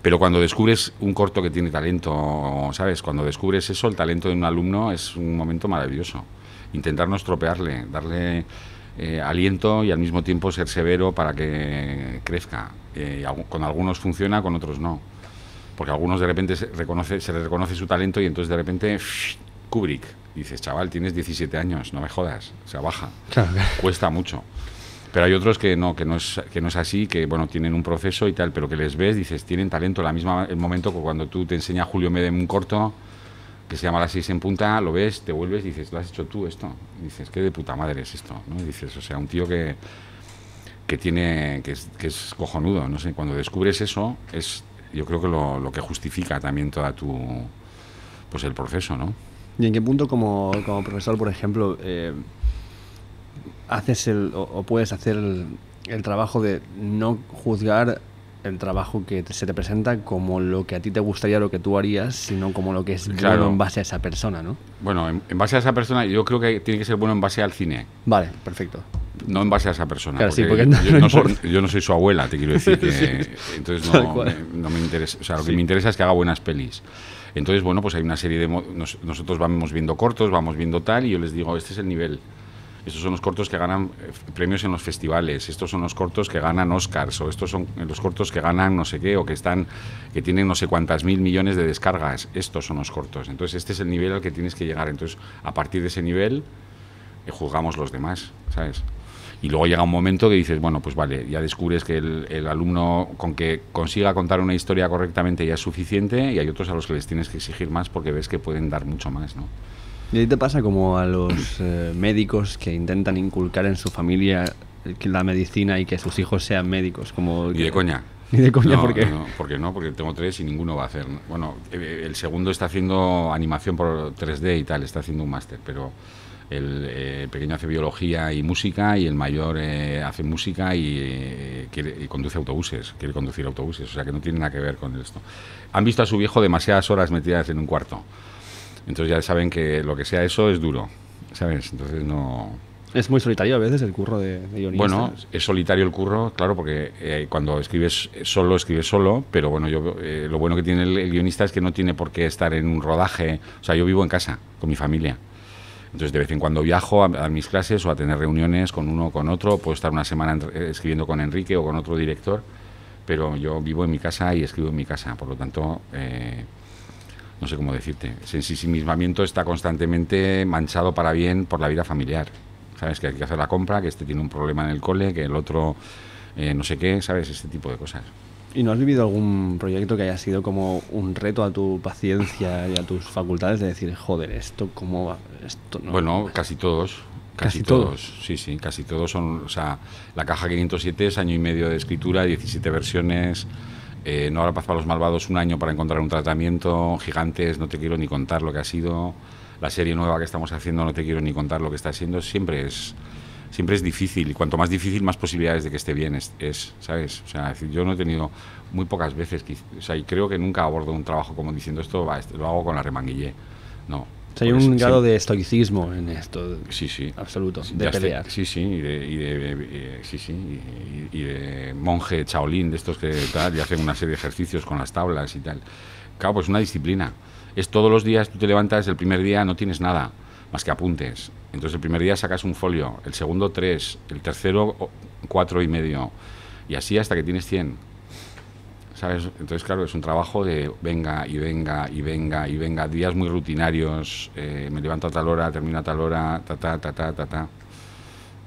Pero cuando descubres un corto que tiene talento, ¿sabes? Cuando descubres eso, el talento de un alumno es un momento maravilloso. Intentar no estropearle, darle eh, aliento y al mismo tiempo ser severo para que crezca. Eh, con algunos funciona, con otros no porque algunos de repente se, reconoce, se les reconoce su talento y entonces de repente Kubrick. dices, chaval, tienes 17 años, no me jodas, o sea, baja. Cuesta mucho. Pero hay otros que no, que no es, que no es así, que bueno, tienen un proceso y tal, pero que les ves, dices, tienen talento. La misma el momento que cuando tú te enseña Julio Medem un corto que se llama Las seis en punta, lo ves, te vuelves y dices, ¿lo has hecho tú esto? dices, qué de puta madre es esto, ¿no? dices, o sea, un tío que, que tiene, que es, que es cojonudo, no sé, cuando descubres eso, es yo creo que lo, lo, que justifica también toda tu pues el proceso, ¿no? ¿Y en qué punto como, como profesor, por ejemplo, eh, haces el, o, puedes hacer el, el, trabajo de no juzgar el trabajo que se te presenta como lo que a ti te gustaría, lo que tú harías, sino como lo que es bueno en base a esa persona, ¿no? Bueno, en, en, base a esa persona yo creo que tiene que ser bueno en base al cine. Vale, perfecto no en base a esa persona. Claro, porque sí, porque no, yo, no soy, yo, no soy, su abuela, te quiero [laughs] decir. Que, sí, entonces no me, no me, interesa. O sea, lo que me interesa es que haga buenas pelis. Entonces, bueno, pues hay una serie de. Nos, nosotros vamos viendo cortos, vamos viendo tal, y yo les digo, este es el nivel. Estos son los cortos que ganan eh, premios en los festivales, estos son los cortos que ganan Oscars, o estos son los cortos que ganan no sé qué, o que están, que tienen no sé cuántas mil millones de descargas. Estos son los cortos. Entonces, este es el nivel al que tienes que llegar. Entonces, a partir de ese nivel, eh, juzgamos los demás, ¿sabes? Y luego llega un momento que dices, bueno, pues vale, ya descubres que el, el, alumno con que consiga contar una historia correctamente ya es suficiente y hay otros a los que les tienes que exigir más porque ves que pueden dar mucho más, ¿no? ¿Y ahí te pasa como a los eh, médicos que intentan inculcar en su familia la medicina y que sus hijos sean médicos? Como Ni de coña. [laughs] Ni de coña, no, ¿por qué? No, porque no, porque tengo tres y ninguno va a hacer. Bueno, el segundo está haciendo animación por 3D y tal, está haciendo un máster, pero el eh, pequeño hace biología y música y el mayor eh, hace música y, eh, quiere, y, conduce autobuses, quiere conducir autobuses, o sea que no tiene nada que ver con esto. Han visto a su viejo demasiadas horas metidas en un cuarto, entonces ya saben que lo que sea eso es duro, ¿sabes? Entonces no... Es muy solitario a veces el curro de, de guionista. Bueno, es solitario el curro, claro, porque eh, cuando escribes solo, escribes solo, pero bueno, yo eh, lo bueno que tiene el, el guionista es que no tiene por qué estar en un rodaje, o sea, yo vivo en casa con mi familia. Entonces, de vez en cuando viajo a, mis clases o a tener reuniones con uno o con otro. Puedo estar una semana entre, escribiendo con Enrique o con otro director, pero yo vivo en mi casa y escribo en mi casa. Por lo tanto, eh, no sé cómo decirte. Ese ensimismamiento está constantemente manchado para bien por la vida familiar. ¿Sabes? Que hay que hacer la compra, que este tiene un problema en el cole, que el otro eh, no sé qué, ¿sabes? Este tipo de cosas. ¿Y no has vivido algún proyecto que haya sido como un reto a tu paciencia y a tus facultades de decir, joder, esto cómo va? Esto no bueno, casi todos. Casi, ¿Casi todos? todos? sí, sí, casi todos son. O sea, la caja 507 es año y medio de escritura, 17 versiones. Eh, no habrá paz para los malvados, un año para encontrar un tratamiento. Gigantes, no te quiero ni contar lo que ha sido. La serie nueva que estamos haciendo, no te quiero ni contar lo que está siendo. Siempre es siempre es difícil y cuanto más difícil más posibilidades de que esté bien es, es sabes o sea yo no he tenido muy pocas veces que, o sea y creo que nunca abordo un trabajo como diciendo esto va, lo hago con la remanguillé no hay un grado de estoicismo en esto. Sí, sí. Absoluto, Sí, de pelear. Sí, sí, y de, y de- eh, sí, sí, y, y- y de monje Shaolin, de estos que tal, y hacen una serie de ejercicios con las tablas y tal. Claro, pues una disciplina. Es todos los días, tú te levantas, el primer día no tienes nada, más que apuntes. Entonces el primer día sacas un folio, el segundo tres, el tercero cuatro y medio, y así hasta que tienes 100. ¿Sabes? Entonces, claro, es un trabajo de venga y venga y venga y venga, días muy rutinarios, eh, me levanto a tal hora, termino a tal hora, ta, ta, ta, ta, ta, ta.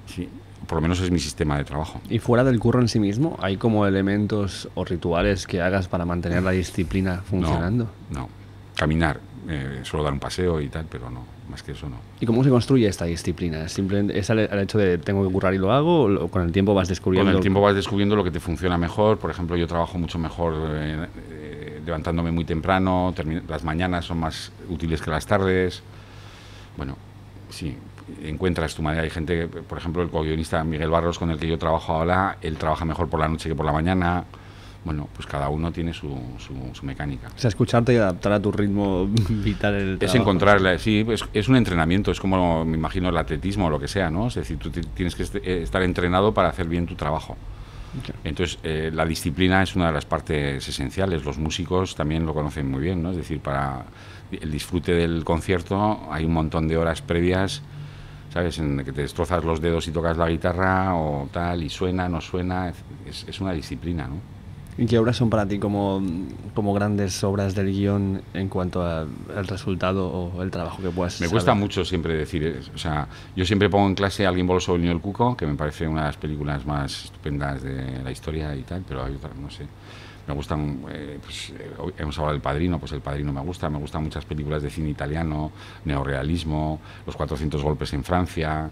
Sí, por lo menos es mi sistema de trabajo. Y fuera del curro en sí mismo, ¿hay como elementos o rituales que hagas para mantener la disciplina funcionando? No, no. Caminar, eh, suelo dar un paseo y tal, pero no, más que eso no. ¿Y cómo se construye esta disciplina? ¿Simplemente es al, al hecho de tengo que currar y lo hago? ¿O con el tiempo vas descubriendo? Con el tiempo vas descubriendo lo que te funciona mejor. Por ejemplo, yo trabajo mucho mejor eh, eh, levantándome muy temprano, las mañanas son más útiles que las tardes. Bueno, sí, encuentras tu manera. Hay gente, por ejemplo, el co-guionista Miguel Barros, con el que yo trabajo ahora, él trabaja mejor por la noche que por la mañana. Bueno, pues cada uno tiene su, su, su mecánica. O sea, escucharte y adaptar a tu ritmo [laughs] vital el Es encontrarla, sí, es, es un entrenamiento, es como me imagino el atletismo o lo que sea, ¿no? Es decir, tú ti- tienes que est- estar entrenado para hacer bien tu trabajo. Entonces, eh, la disciplina es una de las partes esenciales. Los músicos también lo conocen muy bien, ¿no? Es decir, para el disfrute del concierto hay un montón de horas previas, ¿sabes? En que te destrozas los dedos y tocas la guitarra o tal, y suena, no suena. Es, es una disciplina, ¿no? ¿Y qué obras son para ti como, como grandes obras del guion en cuanto al resultado o el trabajo que puedas Me saber? cuesta mucho siempre decir, eh, o sea, yo siempre pongo en clase Alguien voló el niño del cuco, que me parece una de las películas más estupendas de la historia y tal, pero hay otras, no sé. Me gustan, eh, pues, eh, hemos hablado del Padrino, pues El Padrino me gusta, me gustan muchas películas de cine italiano, neorealismo, Los 400 golpes en Francia,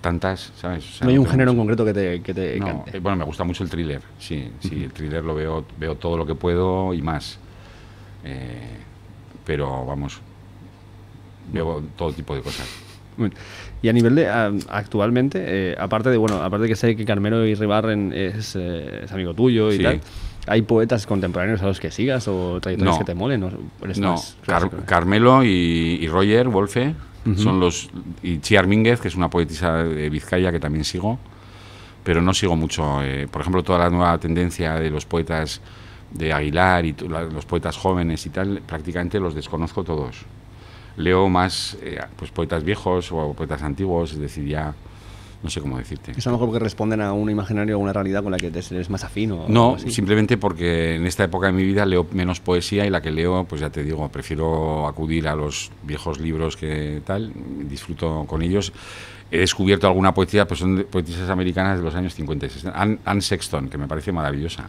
tantas, ¿sabes? O sea, No hay un tengo género en concreto que te, que te no, eh, bueno, me gusta mucho el thriller, sí, sí, el thriller lo veo, veo todo lo que puedo y más. Eh, pero vamos, veo todo tipo de cosas. Y a nivel de ah, actualmente, eh, aparte de bueno, aparte de que sé que Carmelo Irribarren es, eh, es amigo tuyo y Sí. tal, ¿hay poetas contemporáneos a los que sigas o trayectorias No. que te molen? ¿O eres No, Car- clásico? Carmelo y, y Roger Wolfe Son los. y Chiar Mínguez, que es una poetisa de Vizcaya que también sigo, pero no sigo mucho. eh, por ejemplo, toda la nueva tendencia de los poetas de Aguilar y los poetas jóvenes y tal, prácticamente los desconozco todos. Leo más eh, pues poetas viejos o poetas antiguos, es decir, ya no sé cómo decirte. Es a lo mejor porque responden a un imaginario o una realidad con la que te eres más afín o algo No, simplemente porque en esta época de mi vida leo menos poesía y la que leo, pues ya te digo, prefiero acudir a los viejos libros que tal, disfruto con ellos. He descubierto alguna poesía, pues son poetisas americanas de los años 50 y 60. Anne, Anne Sexton, que me parece maravillosa,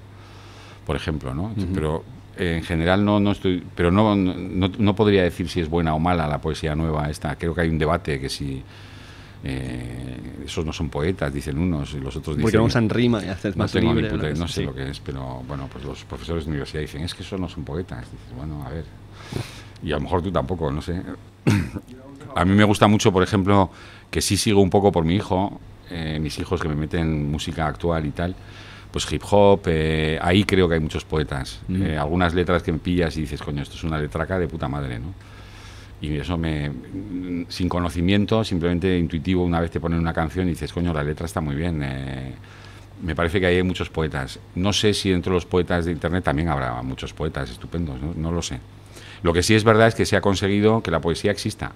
por ejemplo, ¿no? Pero eh, en general no, no estoy, pero no, no, no podría decir si es buena o mala la poesía nueva esta. Creo que hay un debate que si eh, esos no son poetas, dicen unos, y los otros dicen... Porque no usan rima y haces No más tengo ni puta- ¿no? no sé Sí. lo que es, pero bueno, pues los profesores de universidad dicen, es que esos no son poetas. Dices, bueno, a ver. Y a lo mejor tú tampoco, no sé. A mí me gusta mucho, por ejemplo, que sí sigo un poco por mi hijo, eh, mis hijos que me meten música actual y tal, pues hip hop, eh, ahí creo que hay muchos poetas. Mm. Eh, algunas letras que me pillas y dices, coño, esto es una letraca de puta madre, ¿no? Y eso me. Sin conocimiento, simplemente intuitivo, una vez te ponen una canción y dices, coño, la letra está muy bien. eh, me parece que hay muchos poetas. No sé si dentro de los poetas de internet también habrá muchos poetas estupendos, no, lo sé. Lo que sí es verdad es que se ha conseguido que la poesía exista.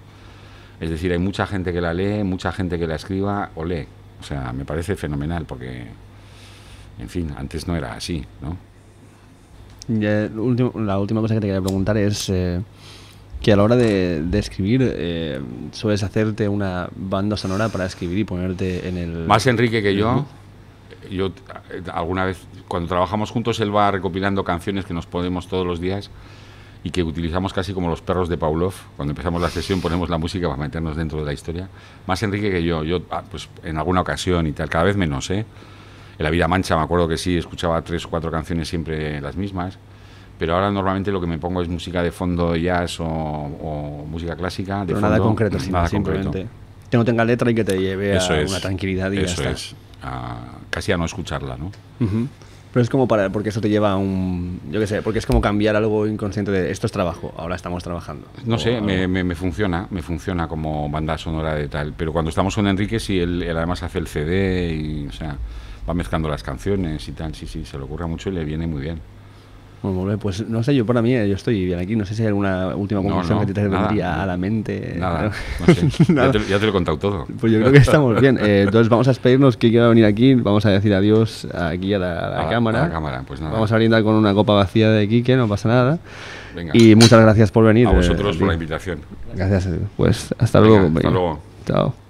Es decir, hay mucha gente que la lee, mucha gente que la escriba o lee. O sea, me parece fenomenal porque, en fin, antes no era así, ¿no? Eh, la última cosa que te quería preguntar es eh, que a la hora de, de escribir, eh, ¿sueles hacerte una banda sonora para escribir y ponerte en el... Más Enrique que yo, yo eh, alguna vez, cuando trabajamos juntos, él va recopilando canciones que nos ponemos todos los días y que utilizamos casi como los perros de Pavlov. Cuando empezamos la sesión ponemos la música para meternos dentro de la historia. Más Enrique que yo, yo ah, pues en alguna ocasión y tal, cada vez menos, ¿eh? En La Vida Mancha me acuerdo que sí, escuchaba tres o cuatro canciones siempre las mismas, pero ahora normalmente lo que me pongo es música de fondo jazz o, o música clásica. De Pero nada fondo, concreto, nada simplemente concreto. que no tenga letra y que te lleve Eso a es. una tranquilidad y Eso ya está. es. a- casi a no escucharla, ¿no? Pero es como para, porque eso te lleva a un, yo qué sé, porque es como cambiar algo inconsciente de esto es trabajo, ahora estamos trabajando. No sé, algo. me, me- me funciona, me funciona como banda sonora de tal. Pero cuando estamos con Enrique, sí, él, él además hace el CD y, o sea, va mezclando las canciones y tal. Sí, sí, se le ocurre mucho y le viene muy bien. Bueno, molt bé, pues no sé, yo para mí, eh, yo estoy bien aquí, no sé si hay alguna última No, conclusión no, que te vendría a la mente. Nada, no sé. [laughs] ya, Nada. te, ya te lo he contado todo. Pues yo creo que estamos bien. Eh, entonces vamos a despedirnos. Kike va a venir aquí. Vamos a decir adiós aquí a la, a la A la- cámara. a la cámara, pues nada. Vamos a brindar con una copa vacía de Kike, no pasa nada. Venga. Y muchas gracias por venir. A eh, vosotros por tío. la invitación. Gracias. Pues hasta Venga, luego. hasta luego. Chao.